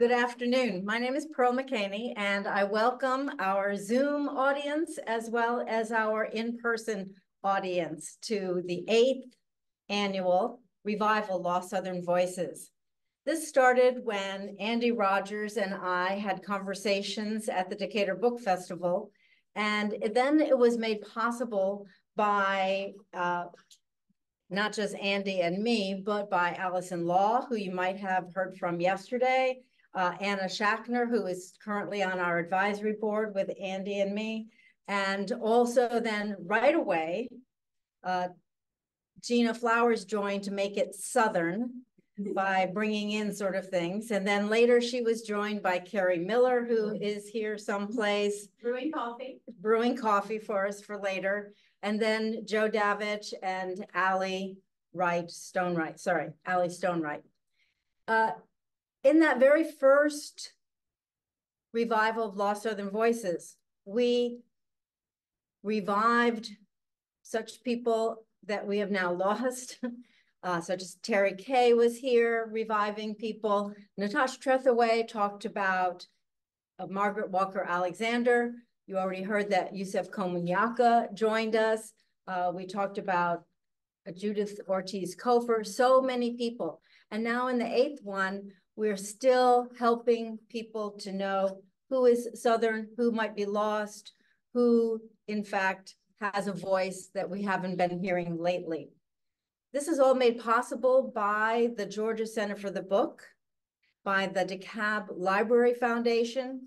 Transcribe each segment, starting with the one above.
Good afternoon. My name is Pearl McHaney, and I welcome our Zoom audience as well as our in-person audience to the eighth annual Revival Lost Southern Voices. This started when Andy Rogers and I had conversations at the Decatur Book Festival, and then it was made possible by uh, not just Andy and me, but by Allison Law, who you might have heard from yesterday, uh, Anna Schachner, who is currently on our advisory board with Andy and me, and also then right away, uh, Gina Flowers joined to make it Southern by bringing in sort of things. And then later she was joined by Carrie Miller, who is here someplace. Brewing coffee. Brewing coffee for us for later. And then Joe Davich and Allie Wright, Stonewright, sorry, Allie Stonewright. Uh, in that very first revival of Lost Southern Voices, we revived such people that we have now lost, uh, such as Terry Kay was here reviving people. Natasha Trethewey talked about uh, Margaret Walker Alexander. You already heard that Yusef Komunyakaa joined us. Uh, we talked about uh, Judith Ortiz Cofer, so many people. And now in the eighth one, we're still helping people to know who is Southern, who might be lost, who in fact has a voice that we haven't been hearing lately. This is all made possible by the Georgia Center for the Book, by the DeKalb Library Foundation,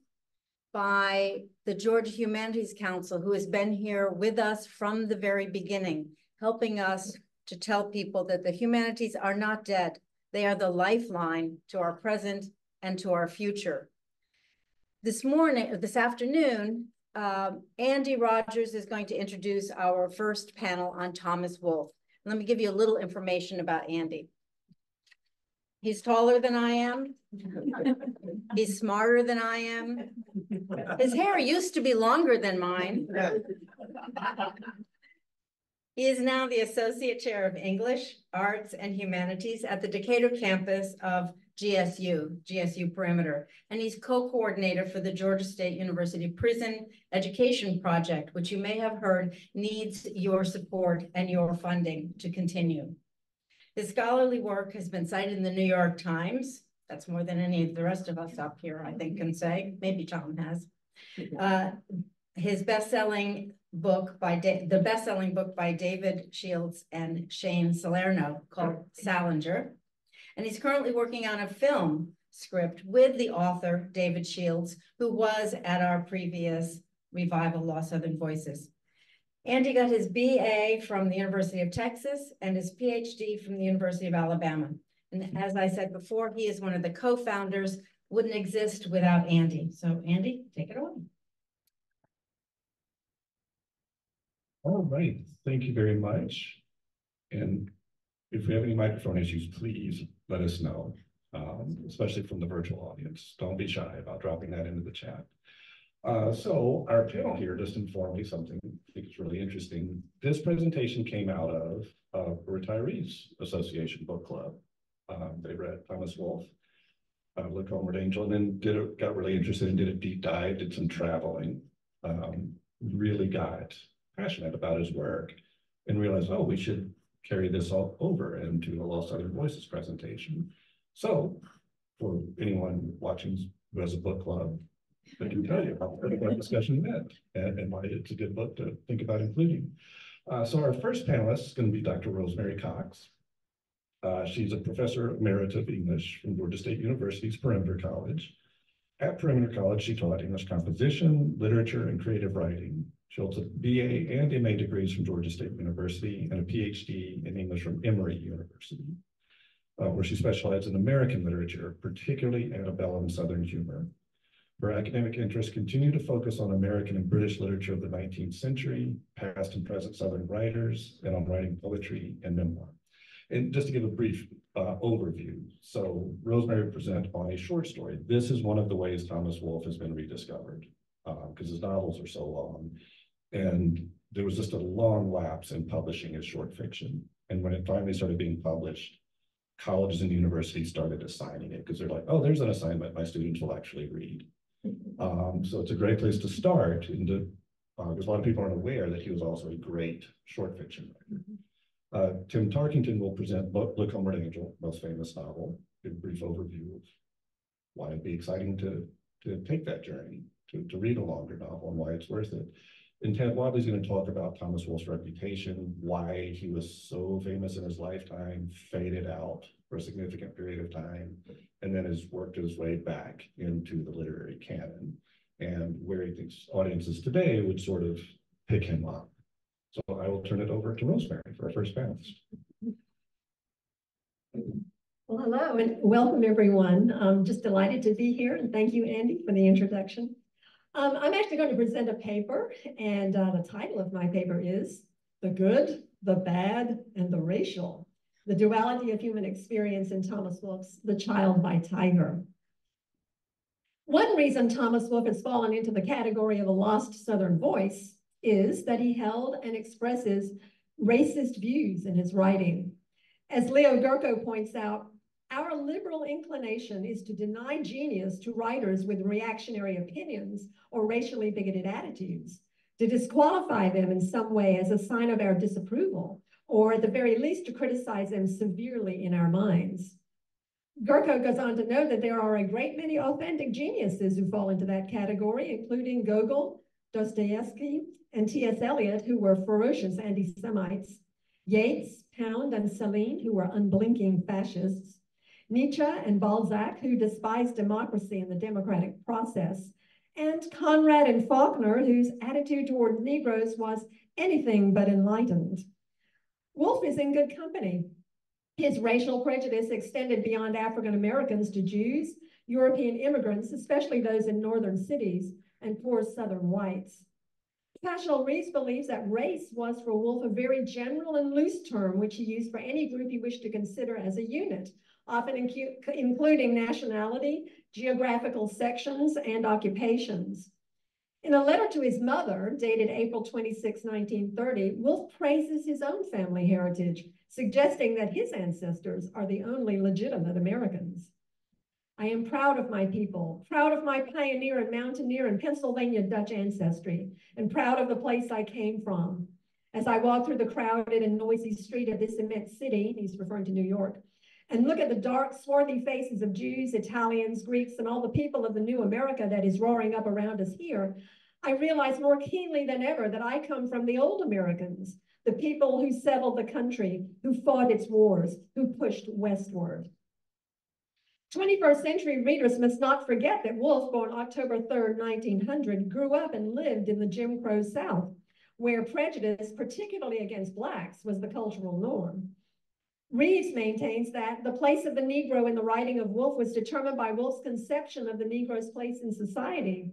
by the Georgia Humanities Council, who has been here with us from the very beginning, helping us to tell people that the humanities are not dead. They are the lifeline to our present and to our future. This morning, this afternoon, um, Andy Rogers is going to introduce our first panel on Thomas Wolfe. Let me give you a little information about Andy. He's taller than I am. He's smarter than I am. His hair used to be longer than mine. He is now the Associate Chair of English, Arts, and Humanities at the Decatur campus of GSU, GSU Perimeter, and he's co-coordinator for the Georgia State University Prison Education Project, which you may have heard needs your support and your funding to continue. His scholarly work has been cited in the New York Times. That's more than any of the rest of us up here, I think, can say. Maybe Tom has. Uh, his best-selling book by da the best-selling book by David Shields and Shane Salerno called Salinger. And he's currently working on a film script with the author, David Shields, who was at our previous Revival Lost Southern Voices. Andy got his BA from the University of Texas and his PhD from the University of Alabama. And as I said before, he is one of the co-founders, wouldn't exist without Andy. So Andy, take it away. All right, thank you very much. And if we have any microphone issues, please let us know, um, especially from the virtual audience. Don't be shy about dropping that into the chat. Uh, so our panel here just informed me something I think is really interesting. This presentation came out of uh, Retirees Association Book Club. Um, they read Thomas Wolfe, uh, Look Homeward Angel, and then did a, got really interested and did a deep dive, did some traveling, um, really got passionate about his work and realized, oh, we should carry this all over into the Lost Southern Voices presentation. So for anyone watching who has a book club, I can tell you how that discussion went and, and, why it's a good book to think about including. Uh, so our first panelist is going to be Dr. Rosemary Cox. Uh, she's a professor emerita of English from Georgia State University's Perimeter College. At Perimeter College, she taught English composition, literature, and creative writing. She holds a BA and MA degrees from Georgia State University and a PhD in English from Emory University, uh, where she specialized in American literature, particularly antebellum Southern humor. Her academic interests continue to focus on American and British literature of the 19th century, past and present Southern writers, and on writing poetry and memoir. And just to give a brief uh, overview, so Rosemary present on a short story. This is one of the ways Thomas Wolfe has been rediscovered because uh, his novels are so long. And there was just a long lapse in publishing his short fiction. And when it finally started being published, colleges and universities started assigning it because they're like, oh, there's an assignment my students will actually read. Um, so it's a great place to start and to, uh, because a lot of people aren't aware that he was also a great short fiction writer. Uh, Tim Tarkington will present Look Homeward Angel, most famous novel, a brief overview of why it'd be exciting to, to take that journey, to, to read a longer novel and why it's worth it. And Ted Wadley's going to talk about Thomas Wolfe's reputation, why he was so famous in his lifetime, faded out for a significant period of time, and then has worked his way back into the literary canon and where he thinks audiences today would sort of pick him up. So I will turn it over to Rosemary for our first panelist. Well, hello and welcome everyone. I'm just delighted to be here and thank you, Andy, for the introduction. Um, I'm actually going to present a paper and uh, the title of my paper is The Good, the Bad, and the Racial, the Duality of Human Experience in Thomas Wolfe's The Child by Tiger. One reason Thomas Wolfe has fallen into the category of a lost Southern voice is that he held and expresses racist views in his writing. As Leo Gurko points out, our liberal inclination is to deny genius to writers with reactionary opinions or racially bigoted attitudes, to disqualify them in some way as a sign of our disapproval, or at the very least to criticize them severely in our minds. Gurko goes on to note that there are a great many authentic geniuses who fall into that category, including Gogol, Dostoevsky, and T.S. Eliot, who were ferocious anti-Semites, Yeats, Pound, and Celine, who were unblinking fascists, Nietzsche and Balzac, who despised democracy and the democratic process, and Conrad and Faulkner, whose attitude toward Negroes was anything but enlightened. Wolfe is in good company. His racial prejudice extended beyond African Americans to Jews, European immigrants, especially those in northern cities, and poor southern whites. Paschal Reeves believes that race was for Wolfe a very general and loose term, which he used for any group he wished to consider as a unit, often including nationality, geographical sections, and occupations. In a letter to his mother, dated April 26, 1930, Wolfe praises his own family heritage, suggesting that his ancestors are the only legitimate Americans. I am proud of my people, proud of my pioneer and mountaineer and Pennsylvania Dutch ancestry, and proud of the place I came from. As I walk through the crowded and noisy street of this immense city, he's referring to New York, and look at the dark, swarthy faces of Jews, Italians, Greeks, and all the people of the new America that is roaring up around us here, I realize more keenly than ever that I come from the old Americans, the people who settled the country, who fought its wars, who pushed westward. 21st century readers must not forget that Wolfe, born October 3rd, 1900, grew up and lived in the Jim Crow South, where prejudice, particularly against Blacks, was the cultural norm. Reeves maintains that the place of the Negro in the writing of Wolfe was determined by Wolfe's conception of the Negro's place in society.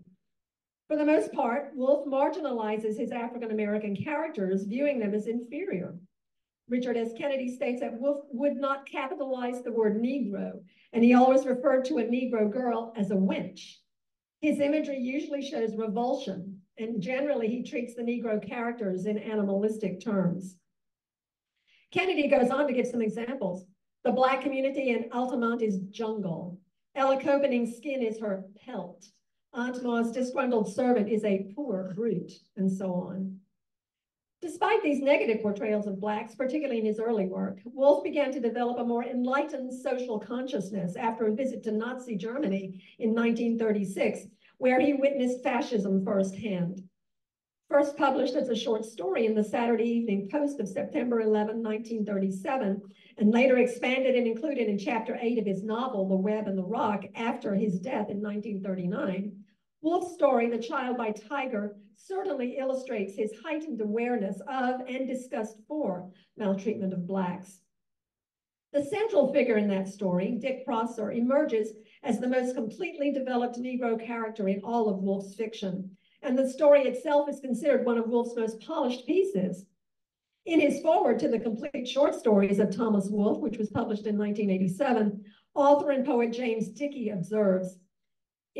For the most part, Wolfe marginalizes his African American characters, viewing them as inferior. Richard S. Kennedy states that Wolfe would not capitalize the word Negro, and he always referred to a Negro girl as a wench. His imagery usually shows revulsion, and generally he treats the Negro characters in animalistic terms. Kennedy goes on to give some examples. The Black community in Altamont is jungle. Ella Corpening's skin is her pelt. Aunt Maw's disgruntled servant is a poor brute, and so on. Despite these negative portrayals of Blacks, particularly in his early work, Wolfe began to develop a more enlightened social consciousness after a visit to Nazi Germany in 1936, where he witnessed fascism firsthand. First published as a short story in the Saturday Evening Post of September 11, 1937, and later expanded and included in chapter eight of his novel, The Web and the Rock, after his death in 1939, Wolfe's story, The Child by Tiger, certainly illustrates his heightened awareness of and disgust for maltreatment of Blacks. The central figure in that story, Dick Prosser, emerges as the most completely developed Negro character in all of Wolfe's fiction, and the story itself is considered one of Wolfe's most polished pieces. In his foreword to the complete short stories of Thomas Wolfe, which was published in 1987, author and poet James Dickey observes,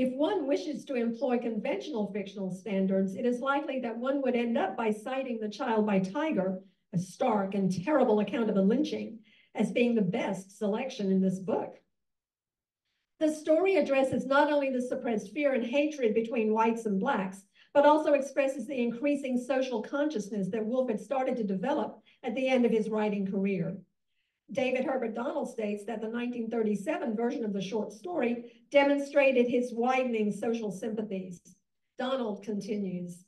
if one wishes to employ conventional fictional standards, it is likely that one would end up by citing The Child by Tiger, a stark and terrible account of a lynching, as being the best selection in this book. The story addresses not only the suppressed fear and hatred between whites and blacks, but also expresses the increasing social consciousness that Wolfe had started to develop at the end of his writing career. David Herbert Donald states that the 1937 version of the short story demonstrated his widening social sympathies. Donald continues,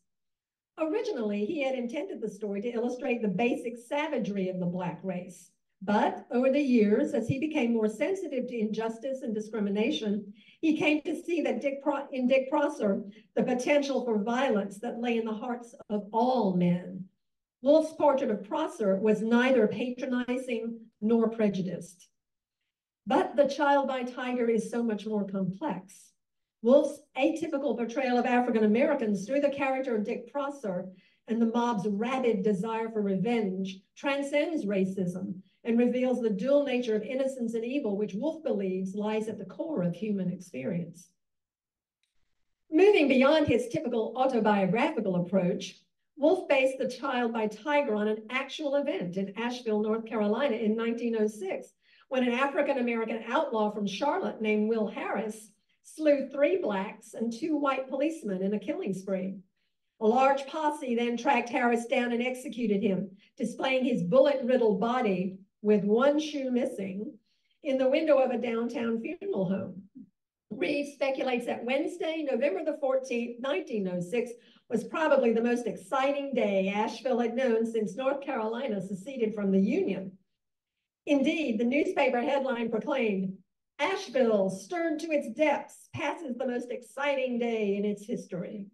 Originally, he had intended the story to illustrate the basic savagery of the Black race. But over the years, as he became more sensitive to injustice and discrimination, he came to see that Dick Pro in Dick Prosser the potential for violence that lay in the hearts of all men. Wolfe's portrait of Prosser was neither patronizing nor prejudiced. But The Child by Tiger is so much more complex. Wolfe's atypical portrayal of African Americans through the character of Dick Prosser and the mob's rabid desire for revenge transcends racism and reveals the dual nature of innocence and evil, which Wolfe believes lies at the core of human experience. Moving beyond his typical autobiographical approach, Wolfe based The Child by Tiger on an actual event in Asheville, North Carolina in 1906, when an African-American outlaw from Charlotte named Will Harris slew three blacks and two white policemen in a killing spree. A large posse then tracked Harris down and executed him, displaying his bullet-riddled body with one shoe missing in the window of a downtown funeral home. Reeves speculates that Wednesday, November the 14th, 1906, was probably the most exciting day Asheville had known since North Carolina seceded from the Union. Indeed, the newspaper headline proclaimed, Asheville, stirred to its depths, passes the most exciting day in its history.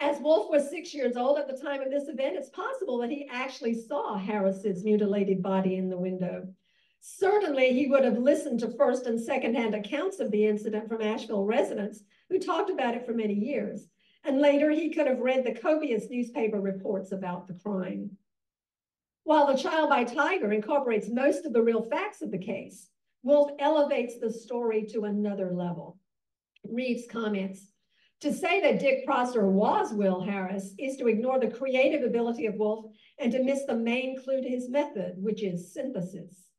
As Wolfe was six years old at the time of this event, it's possible that he actually saw Harris's mutilated body in the window. Certainly, he would have listened to first and secondhand accounts of the incident from Asheville residents who talked about it for many years. And later, he could have read the copious newspaper reports about the crime. While The Child by Tiger incorporates most of the real facts of the case, Wolfe elevates the story to another level. Reeves comments, to say that Dick Prosser was Will Harris is to ignore the creative ability of Wolfe and to miss the main clue to his method, which is synthesis.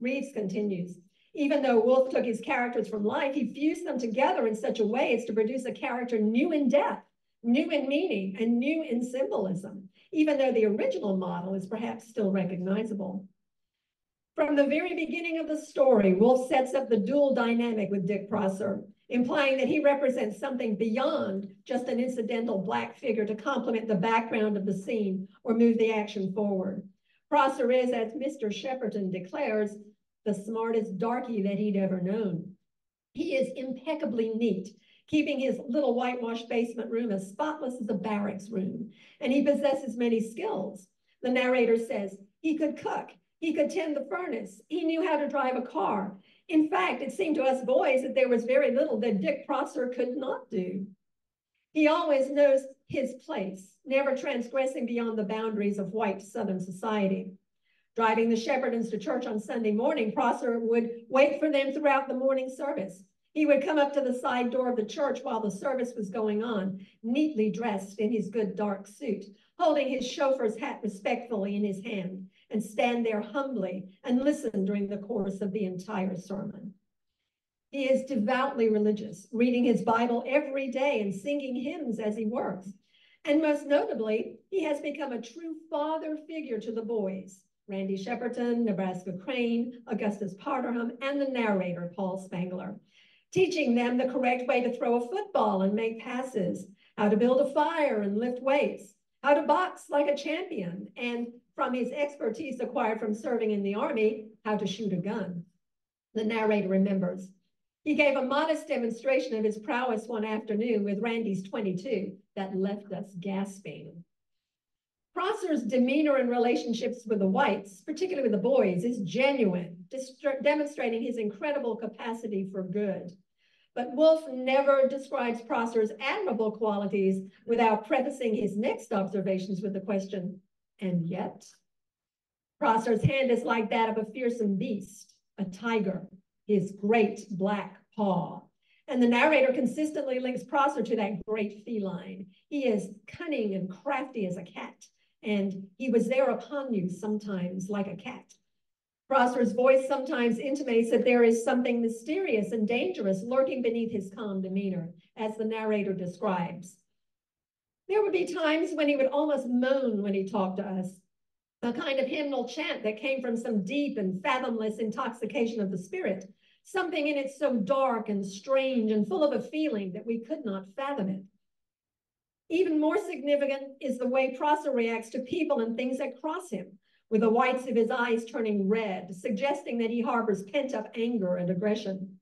Reeves continues, even though Wolfe took his characters from life, he fused them together in such a way as to produce a character new in depth, new in meaning, and new in symbolism, even though the original model is perhaps still recognizable. From the very beginning of the story, Wolfe sets up the dual dynamic with Dick Prosser, implying that he represents something beyond just an incidental black figure to complement the background of the scene or move the action forward. Prosser is, as Mr. Shepperton declares, the smartest darky that he'd ever known. He is impeccably neat, keeping his little whitewashed basement room as spotless as a barracks room, and he possesses many skills. The narrator says he could cook, he could tend the furnace. He knew how to drive a car. In fact, it seemed to us boys that there was very little that Dick Prosser could not do. He always knows his place, never transgressing beyond the boundaries of white Southern society. Driving the Sheppertons to church on Sunday morning, Prosser would wait for them throughout the morning service. He would come up to the side door of the church while the service was going on, neatly dressed in his good dark suit, holding his chauffeur's hat respectfully in his hand and stand there humbly and listen during the course of the entire sermon. He is devoutly religious, reading his Bible every day and singing hymns as he works. And most notably, he has become a true father figure to the boys, Randy Shepperton, Nebraska Crane, Augustus Potterham, and the narrator, Paul Spangler, teaching them the correct way to throw a football and make passes, how to build a fire and lift weights, how to box like a champion, and from his expertise acquired from serving in the army, how to shoot a gun. The narrator remembers. He gave a modest demonstration of his prowess one afternoon with Randy's 22 that left us gasping. Prosser's demeanor and relationships with the whites, particularly with the boys, is genuine, demonstrating his incredible capacity for good. But Wolfe never describes Prosser's admirable qualities without prefacing his next observations with the question, and yet, Prosser's hand is like that of a fearsome beast, a tiger, his great black paw. And the narrator consistently links Prosser to that great feline. He is cunning and crafty as a cat, and he was there upon you sometimes like a cat. Prosser's voice sometimes intimates that there is something mysterious and dangerous lurking beneath his calm demeanor, as the narrator describes. There would be times when he would almost moan when he talked to us, a kind of hymnal chant that came from some deep and fathomless intoxication of the spirit, something in it so dark and strange and full of a feeling that we could not fathom it. Even more significant is the way Prosser reacts to people and things that cross him, with the whites of his eyes turning red, suggesting that he harbors pent-up anger and aggression.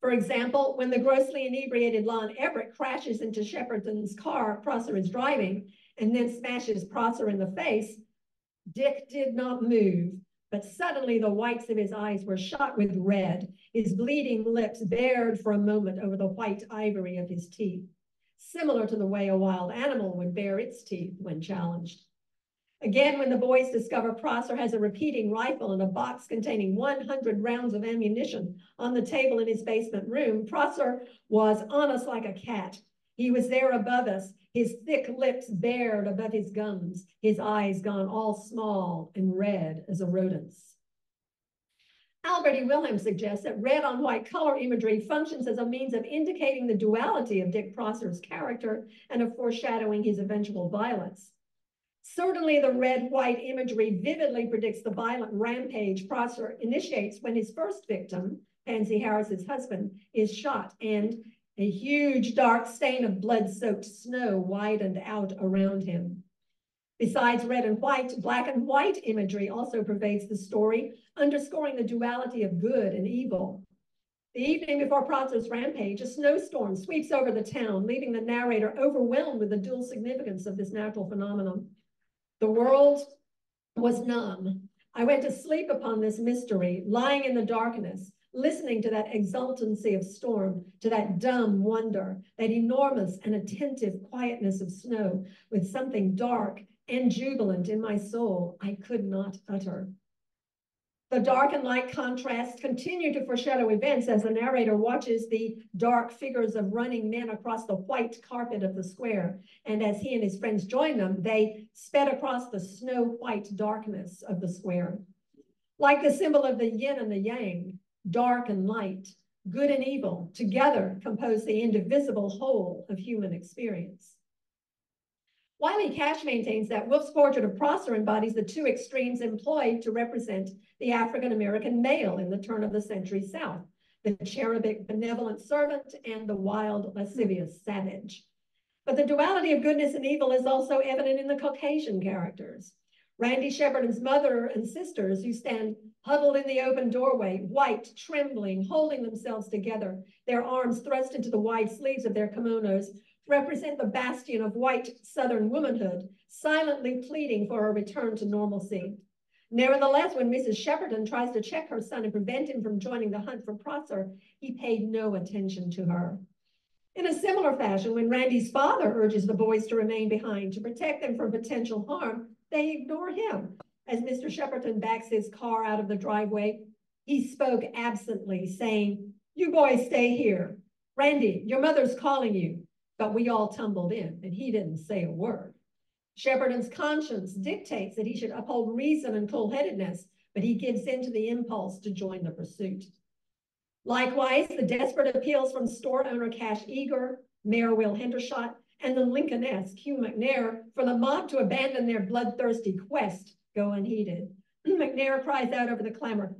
For example, when the grossly inebriated Lon Everett crashes into Shepperton's car Prosser is driving and then smashes Prosser in the face, Dick did not move, but suddenly the whites of his eyes were shot with red, his bleeding lips bared for a moment over the white ivory of his teeth, similar to the way a wild animal would bare its teeth when challenged. Again, when the boys discover Prosser has a repeating rifle and a box containing 100 rounds of ammunition on the table in his basement room, Prosser was on us like a cat. He was there above us, his thick lips bared above his gums, his eyes gone all small and red as a rodent's. Albert E. Wilhelm suggests that red on white color imagery functions as a means of indicating the duality of Dick Prosser's character and of foreshadowing his eventual violence. Certainly the red-white imagery vividly predicts the violent rampage Prosser initiates when his first victim, Pansy Harris's husband, is shot and a huge dark stain of blood-soaked snow widened out around him. Besides red and white, black and white imagery also pervades the story, underscoring the duality of good and evil. The evening before Prosser's rampage, a snowstorm sweeps over the town, leaving the narrator overwhelmed with the dual significance of this natural phenomenon. The world was numb. I went to sleep upon this mystery, lying in the darkness, listening to that exultancy of storm, to that dumb wonder, that enormous and attentive quietness of snow, with something dark and jubilant in my soul I could not utter. The dark and light contrasts continue to foreshadow events as the narrator watches the dark figures of running men across the white carpet of the square. And as he and his friends join them, they sped across the snow white darkness of the square. Like the symbol of the yin and the yang, dark and light, good and evil, together compose the indivisible whole of human experience. Wiley Cash maintains that Wolfe's portrait of Prosser embodies the two extremes employed to represent the African American male in the turn of the century South, the cherubic benevolent servant and the wild lascivious savage. But the duality of goodness and evil is also evident in the Caucasian characters. Randy Shepperton's mother and sisters who stand huddled in the open doorway, white, trembling, holding themselves together, their arms thrust into the wide sleeves of their kimonos, represent the bastion of white Southern womanhood, silently pleading for a return to normalcy. Nevertheless, when Mrs. Shepperton tries to check her son and prevent him from joining the hunt for Prosser, he paid no attention to her. In a similar fashion, when Randy's father urges the boys to remain behind to protect them from potential harm, they ignore him. As Mr. Shepperton backs his car out of the driveway, he spoke absently, saying, You boys stay here. Randy, your mother's calling you. But we all tumbled in, and he didn't say a word. Shepperton's conscience dictates that he should uphold reason and cool-headedness, but he gives in to the impulse to join the pursuit. Likewise, the desperate appeals from store owner Cash Eager, Mayor Will Hendershot, and the Lincoln-esque Hugh McNair for the mob to abandon their bloodthirsty quest go unheeded. McNair cries out over the clamor,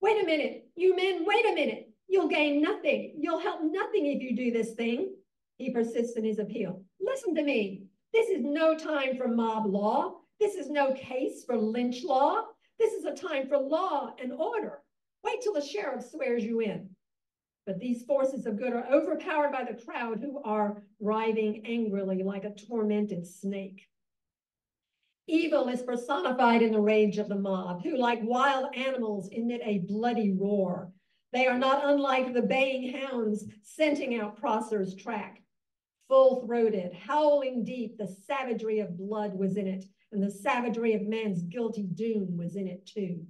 wait a minute, you men, wait a minute. You'll gain nothing. You'll help nothing if you do this thing. He persists in his appeal. Listen to me. This is no time for mob law. This is no case for lynch law. This is a time for law and order. Wait till the sheriff swears you in. But these forces of good are overpowered by the crowd who are writhing angrily like a tormented snake. Evil is personified in the rage of the mob, who like wild animals emit a bloody roar. They are not unlike the baying hounds scenting out Prosser's track full-throated, howling deep, the savagery of blood was in it, and the savagery of man's guilty doom was in it too.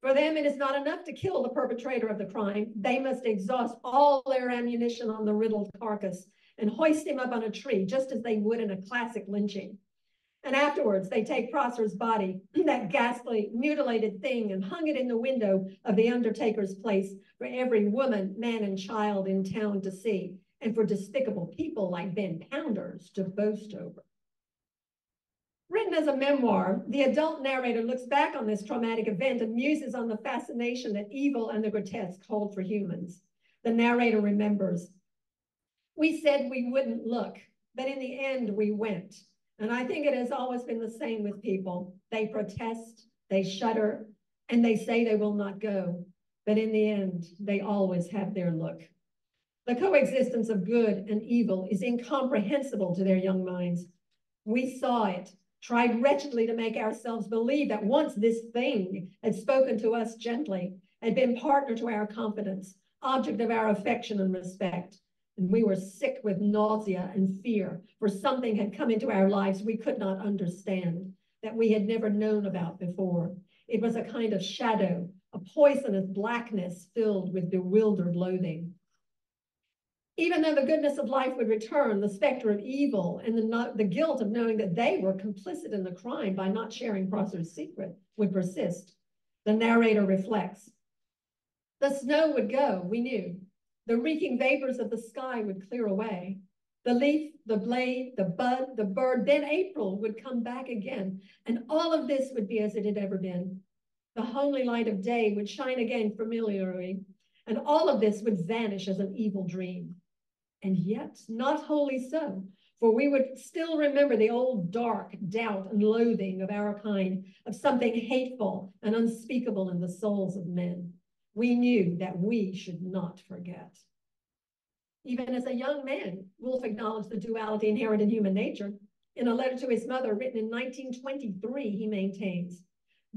For them, it is not enough to kill the perpetrator of the crime. They must exhaust all their ammunition on the riddled carcass and hoist him up on a tree, just as they would in a classic lynching. And afterwards, they take Prosper's body, that ghastly, mutilated thing, and hung it in the window of the undertaker's place for every woman, man, and child in town to see, and for despicable people like Ben Pounders to boast over. Written as a memoir, the adult narrator looks back on this traumatic event and muses on the fascination that evil and the grotesque hold for humans. The narrator remembers, we said we wouldn't look, but in the end we went. And I think it has always been the same with people. They protest, they shudder, and they say they will not go. But in the end, they always have their look. The coexistence of good and evil is incomprehensible to their young minds. We saw it, tried wretchedly to make ourselves believe that once this thing had spoken to us gently, had been partner to our confidence, object of our affection and respect. And we were sick with nausea and fear, for something had come into our lives we could not understand, that we had never known about before. It was a kind of shadow, a poisonous blackness filled with bewildered loathing. Even though the goodness of life would return, the specter of evil and the, the guilt of knowing that they were complicit in the crime by not sharing Prosser's secret would persist. The narrator reflects. The snow would go, we knew. The reeking vapors of the sky would clear away. The leaf, the blade, the bud, the bird, then April would come back again. And all of this would be as it had ever been. The homely light of day would shine again familiarly. And all of this would vanish as an evil dream. And yet, not wholly so, for we would still remember the old dark doubt and loathing of our kind, of something hateful and unspeakable in the souls of men we knew that we should not forget. Even as a young man, Wolfe acknowledged the duality inherent in human nature. In a letter to his mother written in 1923, he maintains,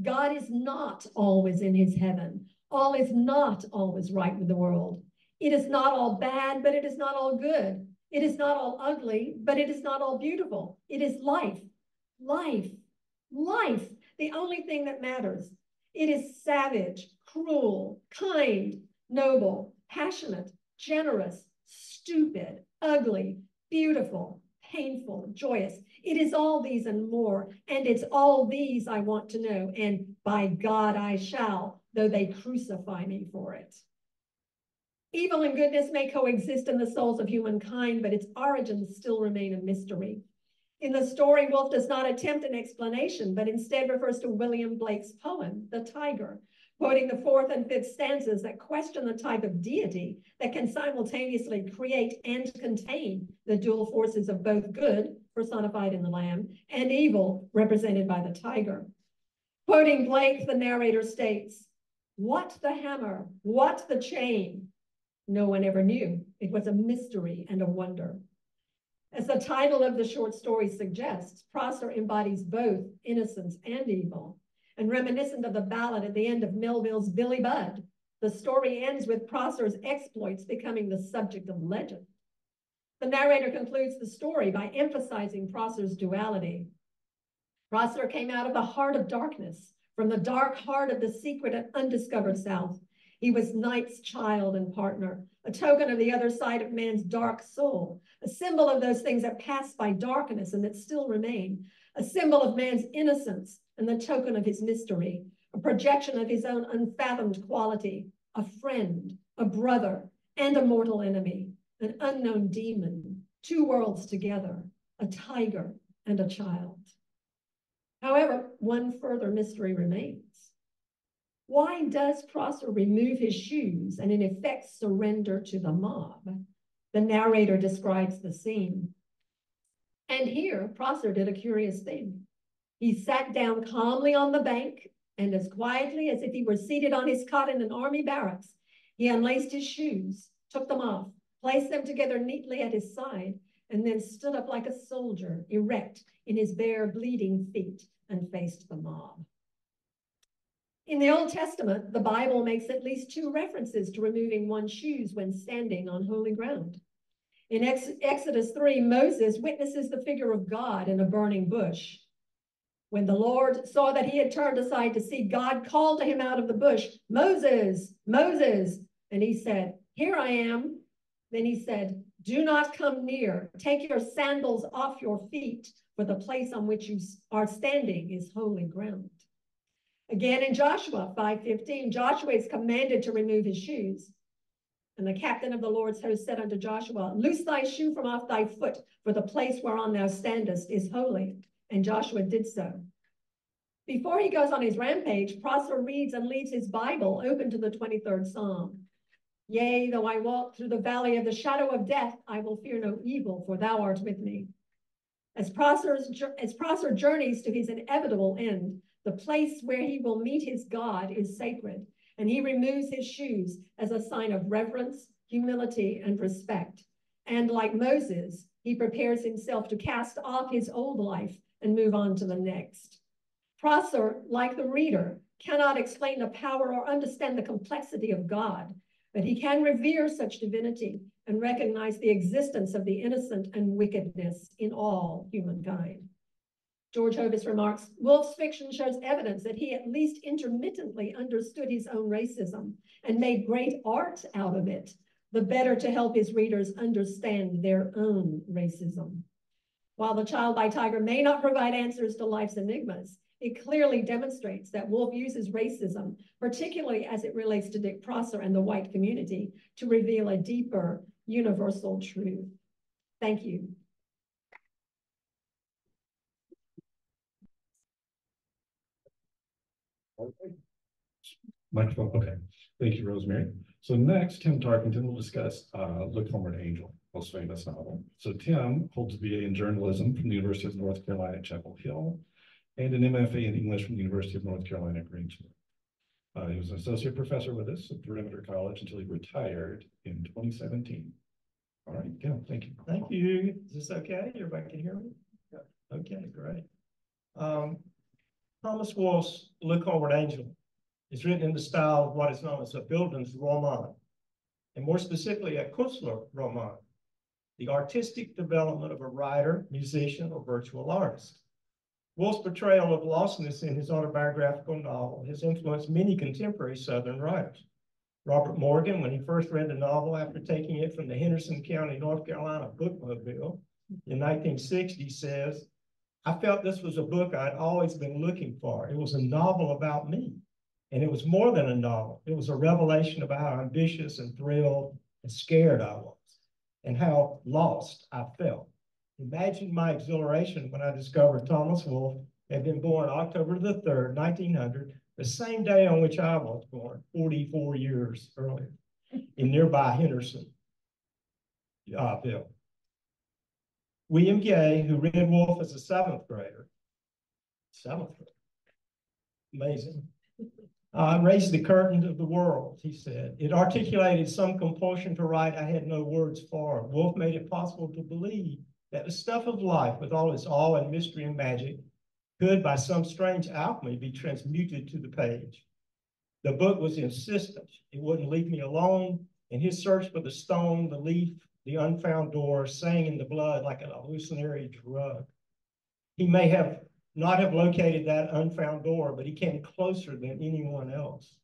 God is not always in his heaven. All is not always right with the world. It is not all bad, but it is not all good. It is not all ugly, but it is not all beautiful. It is life, life, life, the only thing that matters. It is savage, cruel, kind, noble, passionate, generous, stupid, ugly, beautiful, painful, joyous. It is all these and more. And it's all these I want to know. And by God I shall, though they crucify me for it. Evil and goodness may coexist in the souls of humankind, but its origins still remain a mystery. In the story, Wolfe does not attempt an explanation, but instead refers to William Blake's poem, The Tiger, quoting the fourth and fifth stanzas that question the type of deity that can simultaneously create and contain the dual forces of both good, personified in the lamb, and evil, represented by the tiger. Quoting Blake, the narrator states, What the hammer? What the chain? No one ever knew. It was a mystery and a wonder. As the title of the short story suggests, Prosser embodies both innocence and evil. And reminiscent of the ballad at the end of Melville's Billy Budd, the story ends with Prosser's exploits becoming the subject of legend. The narrator concludes the story by emphasizing Prosser's duality. Prosser came out of the heart of darkness, from the dark heart of the secret and undiscovered South. He was night's child and partner, a token of the other side of man's dark soul, a symbol of those things that pass by darkness and that still remain, a symbol of man's innocence and the token of his mystery, a projection of his own unfathomed quality, a friend, a brother, and a mortal enemy, an unknown demon, two worlds together, a tiger and a child. However, one further mystery remains. Why does Prosser remove his shoes and in effect surrender to the mob? The narrator describes the scene. And here, Prosser did a curious thing. He sat down calmly on the bank and as quietly as if he were seated on his cot in an army barracks, he unlaced his shoes, took them off, placed them together neatly at his side, and then stood up like a soldier, erect in his bare, bleeding feet, and faced the mob. In the Old Testament, the Bible makes at least two references to removing one's shoes when standing on holy ground. In Ex Exodus 3, Moses witnesses the figure of God in a burning bush. When the Lord saw that he had turned aside to see, God called to him out of the bush, Moses, Moses. And he said, Here I am. Then he said, Do not come near. Take your sandals off your feet, for the place on which you are standing is holy ground. Again in Joshua 5:15, Joshua is commanded to remove his shoes. And the captain of the Lord's host said unto Joshua, Loose thy shoe from off thy foot, for the place whereon thou standest is holy. And Joshua did so. Before he goes on his rampage, Prosser reads and leaves his Bible open to the 23rd Psalm. Yea, though I walk through the valley of the shadow of death, I will fear no evil, for thou art with me. As Prosser's, as Prosser journeys to his inevitable end, the place where he will meet his God is sacred, and he removes his shoes as a sign of reverence, humility, and respect. And like Moses, he prepares himself to cast off his old life and move on to the next. Prosser, like the reader, cannot explain the power or understand the complexity of God, but he can revere such divinity and recognize the existence of the innocent and wickedness in all humankind. George Hovis remarks, Wolfe's fiction shows evidence that he at least intermittently understood his own racism and made great art out of it, the better to help his readers understand their own racism. While The Child by Tiger may not provide answers to life's enigmas, it clearly demonstrates that Wolfe uses racism, particularly as it relates to Dick Prosser and the white community, to reveal a deeper universal truth. Thank you. Microphone, okay. Thank you, Rosemary. So next, Tim Tarkington will discuss uh, Look Homeward Angel, most famous novel. So Tim holds a BA in journalism from the University of North Carolina at Chapel Hill and an MFA in English from the University of North Carolina at Greensboro. Uh, he was an associate professor with us at Perimeter College until he retired in 2017. All right, Tim, thank you. Thank you. Is this okay? Everybody can hear me? Okay, great. Um, Thomas Wolfe's Look Homeward Angel is written in the style of what is known as a Bildungsroman, and more specifically a Künstlerroman, the artistic development of a writer, musician, or virtual artist. Wolfe's portrayal of lostness in his autobiographical novel has influenced many contemporary Southern writers. Robert Morgan, when he first read the novel after taking it from the Henderson County, North Carolina bookmobile in 1960, says, I felt this was a book I'd always been looking for. It was a novel about me. And it was more than a novel. It was a revelation about how ambitious and thrilled and scared I was and how lost I felt. Imagine my exhilaration when I discovered Thomas Wolfe had been born October the 3rd, 1900, the same day on which I was born, 44 years earlier, in nearby Henderson. Uh. William Gay, who read Wolfe as a seventh grader, seventh grader, amazing, uh, raised the curtain of the world, he said. It articulated some compulsion to write I had no words for. Wolfe made it possible to believe that the stuff of life, with all its awe and mystery and magic, could, by some strange alchemy, be transmuted to the page. The book was insistent. It wouldn't leave me alone. In his search for the stone, the leaf, the unfound door, sang in the blood like an hallucinatory drug. He may have not have located that unfound door, but he came closer than anyone else.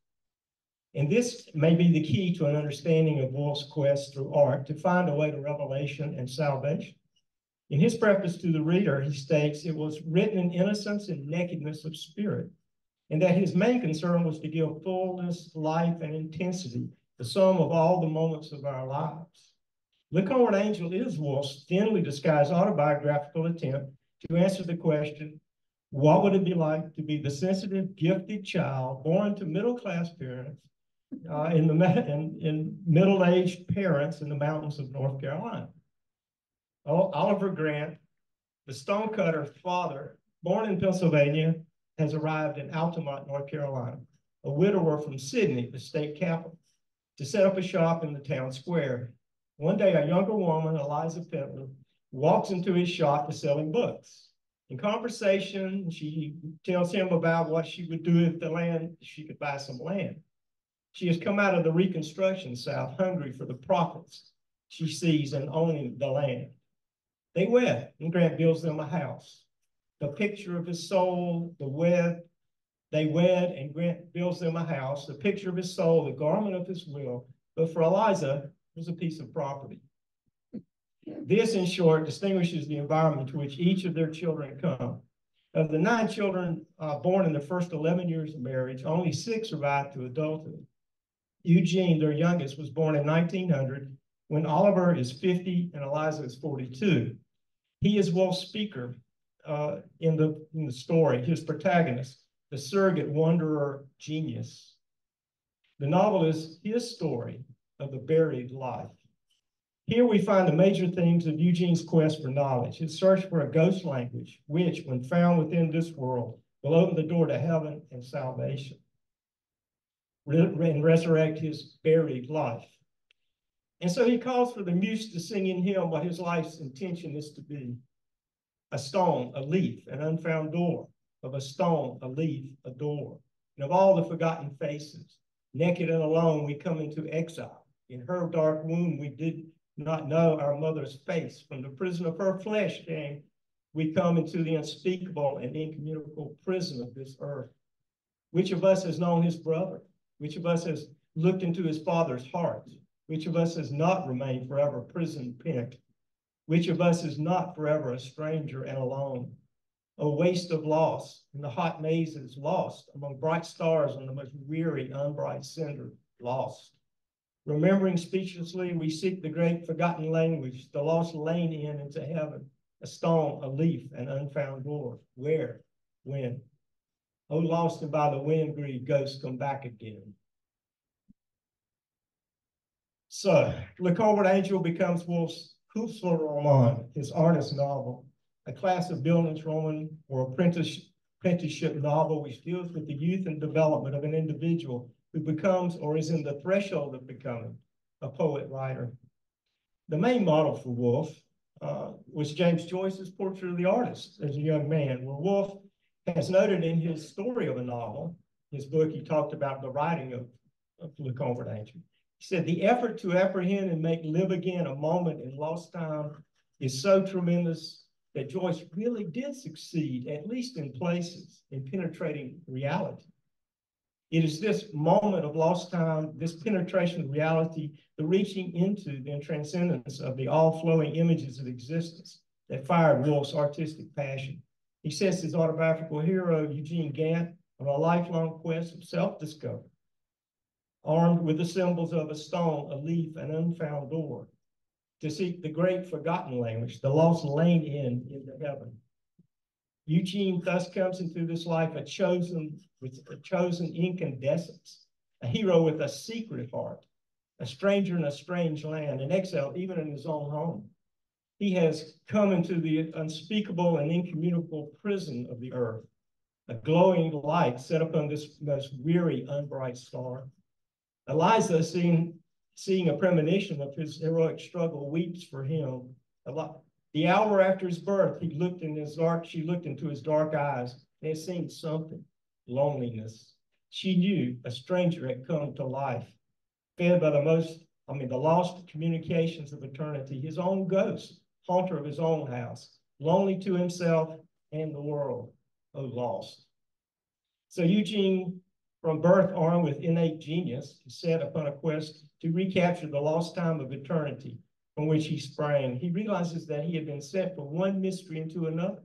And this may be the key to an understanding of Wolfe's quest through art to find a way to revelation and salvation. In his preface to the reader, he states it was written in innocence and nakedness of spirit, and that his main concern was to give fullness, life, and intensity, the sum of all the moments of our lives. Look Homeward Angel is Wolfe's thinly disguised autobiographical attempt to answer the question, what would it be like to be the sensitive, gifted child born to middle-class parents uh, in, the, in, in middle-aged parents in the mountains of North Carolina? Oliver Gant, the stonecutter father, born in Pennsylvania, has arrived in Altamont, North Carolina, a widower from Sydney, the state capital, to set up a shop in the town square. One day, a younger woman, Eliza Pentland, walks into his shop to sell him books. In conversation, she tells him about what she would do if the land, she could buy some land. She has come out of the Reconstruction South, hungry for the profits she sees in owning the land. They wed, and Gant builds them a house. The picture of his soul, the wed, they wed, and Gant builds them a house, the picture of his soul, the garment of his will. But for Eliza, was a piece of property. This, in short, distinguishes the environment to which each of their children come. Of the nine children uh, born in the first 11 years of marriage, only six survived to adulthood. Eugene, their youngest, was born in 1900 when Oliver is 50 and Eliza is 42. He is Wolfe's speaker uh, in, the, in the story, his protagonist, the surrogate wanderer genius. The novel is his story of the buried life. Here we find the major themes of Eugene's quest for knowledge, his search for a ghost language, which, when found within this world, will open the door to heaven and salvation and resurrect his buried life. And so he calls for the muse to sing in him what his life's intention is to be. A stone, a leaf, an unfound door. Of a stone, a leaf, a door. And of all the forgotten faces, naked and alone, we come into exile. In her dark womb, we did not know our mother's face. From the prison of her flesh came, we come into the unspeakable and incommunicable prison of this earth. Which of us has known his brother? Which of us has looked into his father's heart? Which of us has not remained forever prison pent? Which of us is not forever a stranger and alone? A waste of loss in the hot mazes, lost among bright stars on the most weary, unbright cinder, lost. Remembering speechlessly, we seek the great forgotten language, the lost lane in into heaven, a stone, a leaf, an unfound door. Where? When? Oh, lost and by the wind grieved ghosts come back again. So, Look Homeward Angel becomes Wolf's Roman, his artist novel, a class of Bildungsroman or apprenticeship novel which deals with the youth and development of an individual who becomes or is in the threshold of becoming a poet writer. The main model for Wolfe uh, was James Joyce's portrait of the artist as a young man, where Wolfe has noted in his story of a novel, his book, he talked about the writing of, of Look Homeward Angel. He said, the effort to apprehend and make live again a moment in lost time is so tremendous that Joyce really did succeed, at least in places, in penetrating reality. It is this moment of lost time, this penetration of reality, the reaching into the transcendence of the all-flowing images of existence that fired Wolfe's artistic passion. He says his autobiographical hero, Eugene Gant, on a lifelong quest of self-discovery, armed with the symbols of a stone, a leaf, an unfound door, to seek the great forgotten language, the lost lane in into heaven. Eugene thus comes into this life a chosen with a chosen incandescence, a hero with a secret heart, a stranger in a strange land, an exile even in his own home. He has come into the unspeakable and incommunicable prison of the earth, a glowing light set upon this most weary, unbright star. Eliza, seeing, seeing a premonition of his heroic struggle, weeps for him. The hour after his birth, he looked in his dark, she looked into his dark eyes and had seen something, loneliness. She knew a stranger had come to life, fed by the most, I mean, the lost communications of eternity, his own ghost, haunter of his own house, lonely to himself and the world, oh, lost. So Eugene, from birth armed with innate genius, set upon a quest to recapture the lost time of eternity from which he sprang, he realizes that he had been sent from one mystery into another.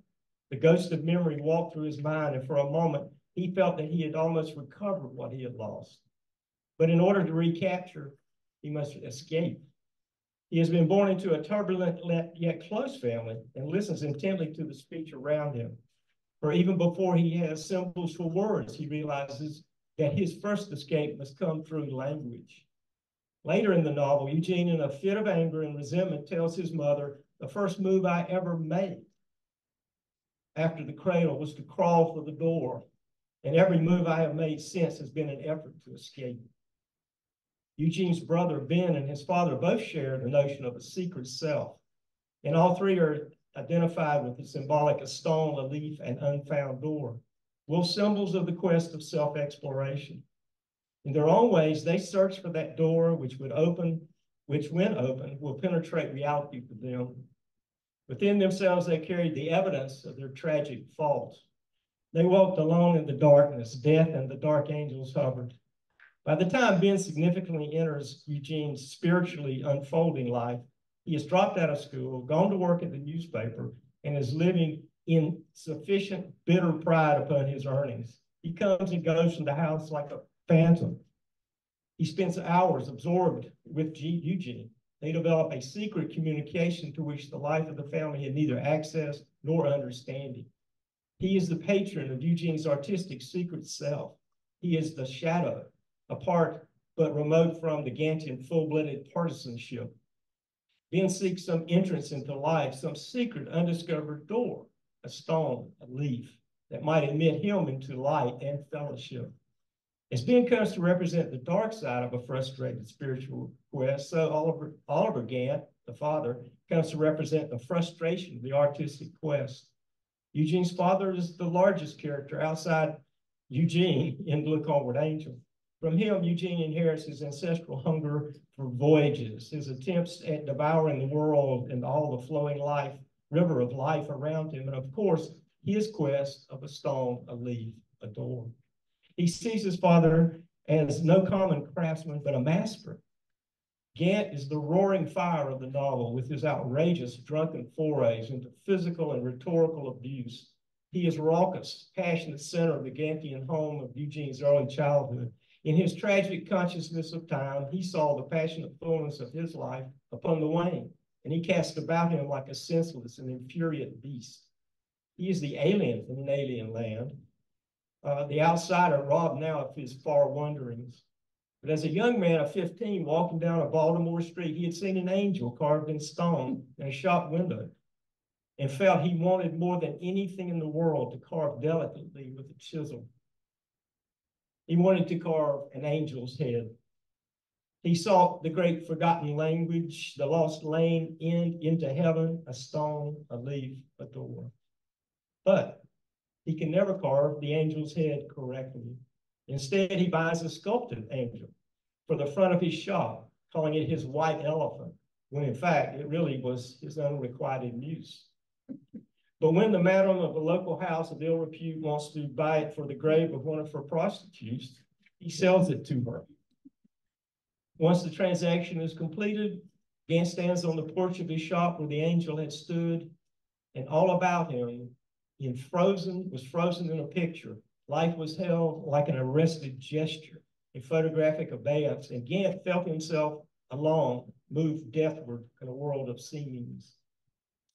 The ghost of memory walked through his mind, and for a moment, he felt that he had almost recovered what he had lost. But in order to recapture, he must escape. He has been born into a turbulent yet close family and listens intently to the speech around him. For even before he has symbols for words, he realizes that his first escape must come through language. Later in the novel, Eugene, in a fit of anger and resentment, tells his mother, the first move I ever made after the cradle was to crawl for the door. And every move I have made since has been an effort to escape. Eugene's brother, Ben, and his father both share the notion of a secret self. And all three are identified with the symbolic a stone, a leaf, and unfound door. Will symbols of the quest of self-exploration. In their own ways, they search for that door which would open, which when opened, will penetrate reality for them. Within themselves, they carried the evidence of their tragic fault. They walked alone in the darkness. Death and the dark angels hovered. By the time Ben significantly enters Eugene's spiritually unfolding life, he has dropped out of school, gone to work at the newspaper, and is living in sufficient bitter pride upon his earnings. He comes and goes from the house like a phantom. He spends hours absorbed with G Eugene. They develop a secret communication to which the life of the family had neither access nor understanding. He is the patron of Eugene's artistic secret self. He is the shadow, apart but remote from the Gantian full-blooded partisanship. Ben seeks some entrance into life, some secret undiscovered door, a stone, a leaf that might admit him into light and fellowship. As Ben comes to represent the dark side of a frustrated spiritual quest, so Oliver, Oliver Gant, the father, comes to represent the frustration of the artistic quest. Eugene's father is the largest character outside Eugene in Look Onward Angel. From him, Eugene inherits his ancestral hunger for voyages, his attempts at devouring the world and all the flowing life, river of life around him, and of course, his quest of a stone, a leaf, a door. He sees his father as no common craftsman, but a master. Gant is the roaring fire of the novel with his outrageous drunken forays into physical and rhetorical abuse. He is raucous, passionate center of the Gantian home of Eugene's early childhood. In his tragic consciousness of time, he saw the passionate fullness of his life upon the wane, and he cast about him like a senseless and infuriate beast. He is the alien from an alien land, uh, the outsider robbed now of his far wanderings. But as a young man of 15 walking down a Baltimore street, he had seen an angel carved in stone in a shop window and felt he wanted more than anything in the world to carve delicately with a chisel. He wanted to carve an angel's head. He sought the great forgotten language, the lost lane in into heaven, a stone, a leaf, a door. But he can never carve the angel's head correctly. Instead, he buys a sculpted angel for the front of his shop, calling it his white elephant, when in fact it really was his unrequited muse. But when the madam of a local house of ill repute wants to buy it for the grave of one of her prostitutes, he sells it to her. Once the transaction is completed, Gant stands on the porch of his shop where the angel had stood, and all about him in frozen, was frozen in a picture. Life was held like an arrested gesture, a photographic abeyance, and Gant felt himself alone, moved deathward in a world of seemings.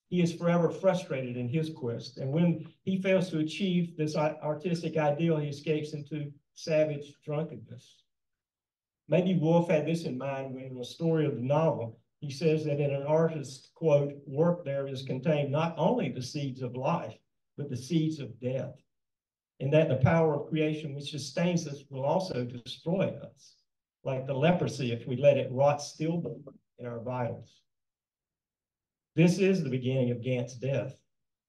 He is forever frustrated in his quest, and when he fails to achieve this artistic ideal, he escapes into savage drunkenness. Maybe Wolfe had this in mind when in the story of the novel, he says that in an artist's, quote, work there is contained not only the seeds of life, but the seeds of death. And that the power of creation which sustains us will also destroy us, like the leprosy if we let it rot stillborn in our vitals. This is the beginning of Gant's death.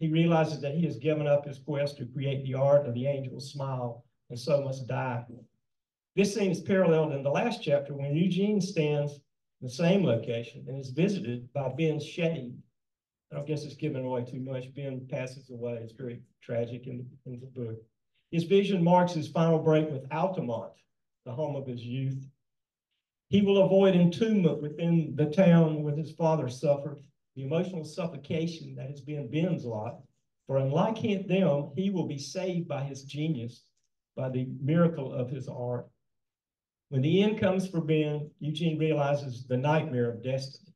He realizes that he has given up his quest to create the art of the angel's smile and so must die. This scene is paralleled in the last chapter when Eugene stands in the same location and is visited by Ben's shade I don't guess it's giving away too much. Ben passes away. It's very tragic in, in the book. His vision marks his final break with Altamont, the home of his youth. He will avoid entombment within the town where his father suffered, the emotional suffocation that has been Ben's lot. For unlike them, he will be saved by his genius, by the miracle of his art. When the end comes for Ben, Eugene realizes the nightmare of destiny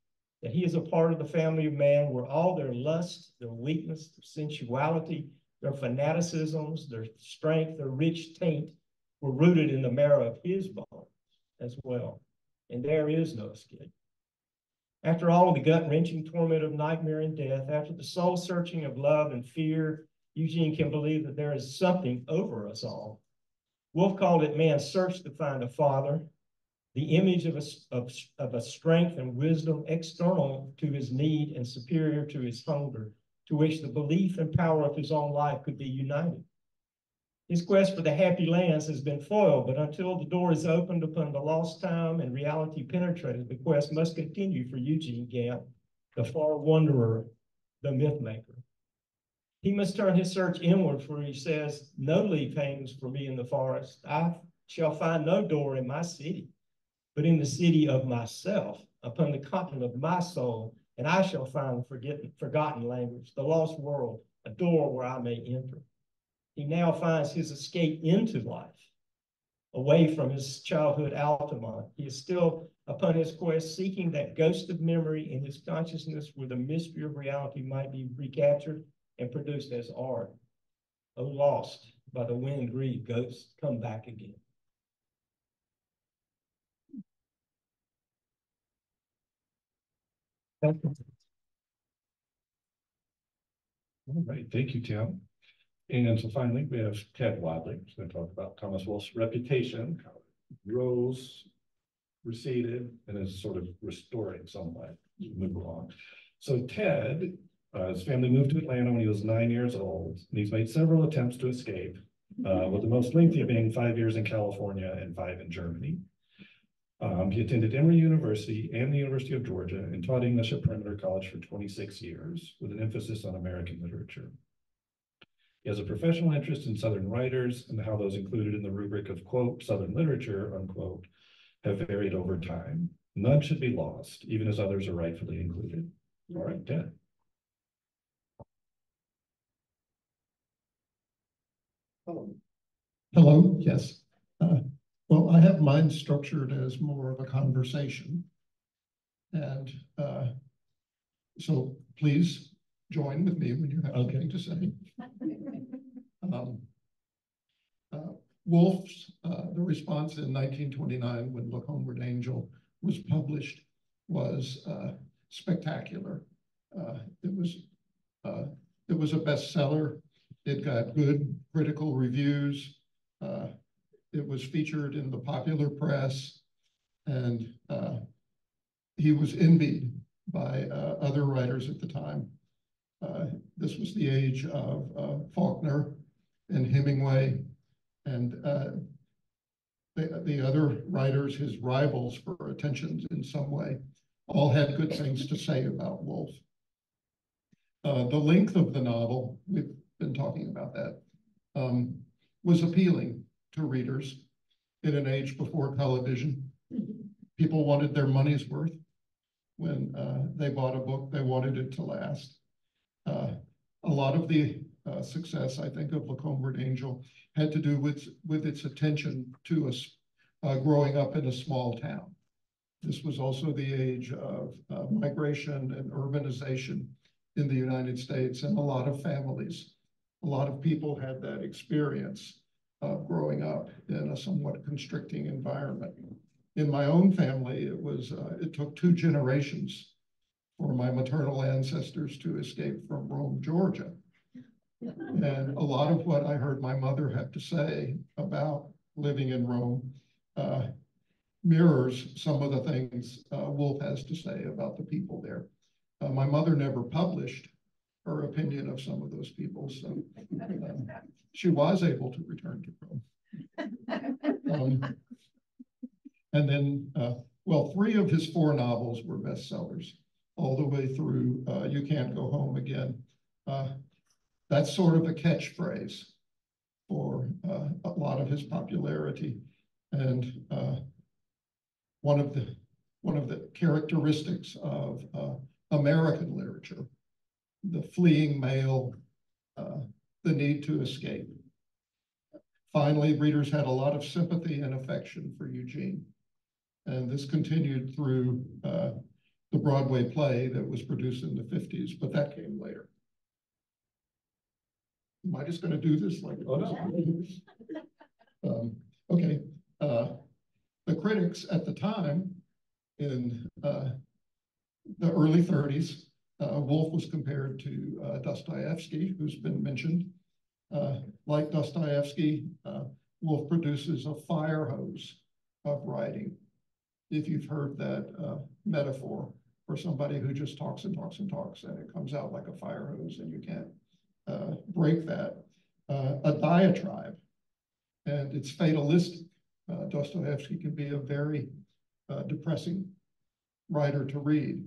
that he is a part of the family of man where all their lust, their weakness, their sensuality, their fanaticisms, their strength, their rich taint were rooted in the marrow of his bones as well. And there is no escape. After all of the gut wrenching torment of nightmare and death, after the soul searching of love and fear, Eugene can believe that there is something over us all. Wolfe called it man's search to find a father, the image of a, of, of a strength and wisdom external to his need and superior to his hunger, to which the belief and power of his own life could be united. His quest for the happy lands has been foiled, but until the door is opened upon the lost time and reality penetrated, the quest must continue for Eugene Gant, the far wanderer, the myth maker. He must turn his search inward, for he says, No leaf hangs for me in the forest. I shall find no door in my city, but in the city of myself, upon the continent of my soul, and I shall find the forgotten, language, the lost world, a door where I may enter. He now finds his escape into life, away from his childhood Altamont. He is still upon his quest, seeking that ghost of memory in his consciousness where the mystery of reality might be recaptured and produced as art. Oh, lost by the wind grieved ghost, come back again. All right, thank you, Tim. And so finally, we have Ted Wadley, who's going to talk about Thomas Wolfe's reputation, how it rose, receded, and is sort of restoring somewhat, as move along. So Ted, uh, his family moved to Atlanta when he was nine years old, and he's made several attempts to escape, uh, with the most lengthy being five years in California and five in Germany. Um, he attended Emory University and the University of Georgia and taught English at Perimeter College for twenty-six years with an emphasis on American literature. He has a professional interest in Southern writers and how those included in the rubric of quote, Southern literature, unquote, have varied over time. None should be lost, even as others are rightfully included. All right, Ted. Hello, yes. Uh, Well, I have mine structured as more of a conversation. And uh, so please join with me when you have anything to say. Um, uh, Wolfe's, uh, the response in nineteen twenty-nine when Look Homeward Angel was published was uh, spectacular. Uh, It was, uh, it was a bestseller. It got good critical reviews. It was featured in the popular press. And uh, he was envied by uh, other writers at the time. Uh, This was the age of uh, Faulkner and Hemingway and uh, the, the other writers, his rivals for attention in some way, all had good things to say about Wolfe. Uh, the length of the novel, we've been talking about that, um, was appealing to readers in an age before television. People wanted their money's worth. When uh, they bought a book, they wanted it to last. Uh, a lot of the uh, success, I think, of Homeward Angel had to do with, with its attention to us uh, growing up in a small town. This was also the age of uh, migration and urbanization in the United States, and a lot of families, a lot of people had that experience of growing up in a somewhat constricting environment. In my own family, it was, uh, it took two generations for my maternal ancestors to escape from Rome, Georgia. And a lot of what I heard my mother have to say about living in Rome uh, mirrors some of the things uh, Wolfe has to say about the people there. Uh, my mother never published her opinion of some of those people, so um, she was able to return to Rome. Um, and then, uh, well, three of his four novels were bestsellers all the way through uh, You Can't Go Home Again. Uh, that's sort of a catchphrase for uh, a lot of his popularity. And uh, one of the one of the characteristics of uh, American literature, the fleeing male, uh, the need to escape. Finally, readers had a lot of sympathy and affection for Eugene. And this continued through uh, the Broadway play that was produced in the 50s, but that came later. Am I just going to do this like? Oh, no. Um, okay, uh, the critics at the time in uh, the early 30s, uh, Wolfe was compared to uh, Dostoevsky, who's been mentioned. Uh, like Dostoevsky, uh, Wolfe produces a fire hose of writing. If you've heard that uh, metaphor for somebody who just talks and talks and talks, and it comes out like a fire hose, and you can't uh, break that. A diatribe, and it's fatalistic. Dostoevsky can be a very depressing writer to read.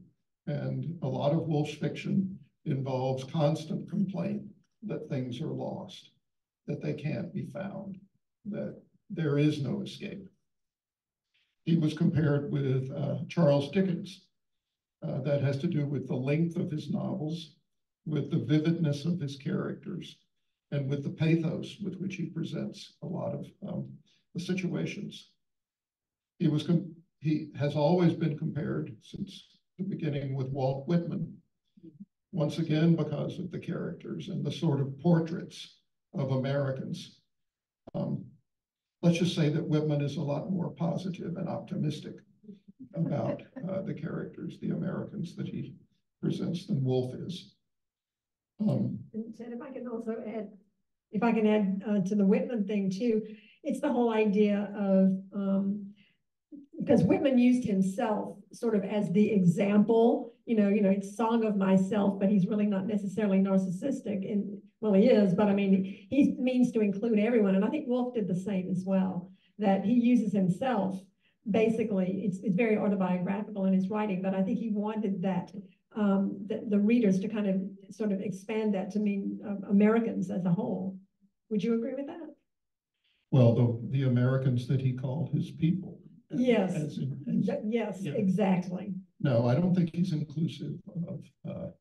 And a lot of Wolfe's fiction involves constant complaint that things are lost, that they can't be found, that there is no escape. He was compared with uh, Charles Dickens. Uh, that has to do with the length of his novels, with the vividness of his characters, and with the pathos with which he presents a lot of um, the situations. He was he has always been compared since beginning with Walt Whitman. Once again, because of the characters and the sort of portraits of Americans. Um, let's just say that Whitman is a lot more positive and optimistic about uh, the characters, the Americans that he presents than Wolfe is. Um, And if I can also add, if I can add uh, to the Whitman thing too, it's the whole idea of, um, because Whitman used himself sort of as the example, you know, you know, it's song of myself, but he's really not necessarily narcissistic and, well, he is, but I mean, he means to include everyone. And I think Wolfe did the same as well, that he uses himself. Basically, it's, it's very autobiographical in his writing, but I think he wanted that um, the, the readers to kind of sort of expand that to mean uh, Americans as a whole. Would you agree with that? well, the, the Americans that he called his people. Yes. As in- as- Th- Yes, Yeah. exactly. no, I don't think he's inclusive of, uh,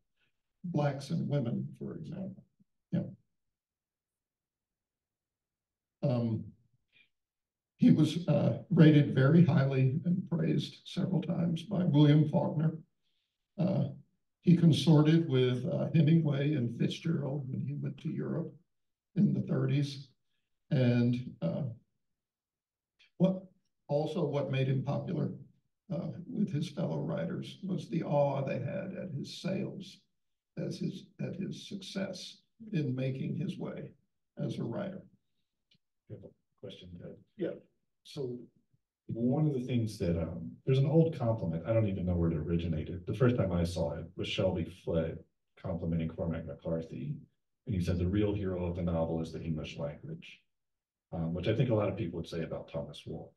blacks and women, for example. Yeah. Um, he was, uh, rated very highly and praised several times by William Faulkner. Uh, he consorted with uh, Hemingway and Fitzgerald when he went to Europe in the thirties. And, uh, what, also what made him popular, uh, with his fellow writers was the awe they had at his sales, as his, at his success in making his way as a writer. question. Yeah, so one of the things that, um, there's an old compliment, I don't even know where it originated. The first time I saw it was Shelby Foote complimenting Cormac McCarthy. And he said the real hero of the novel is the English language. Um, which I think a lot of people would say about Thomas Wolfe.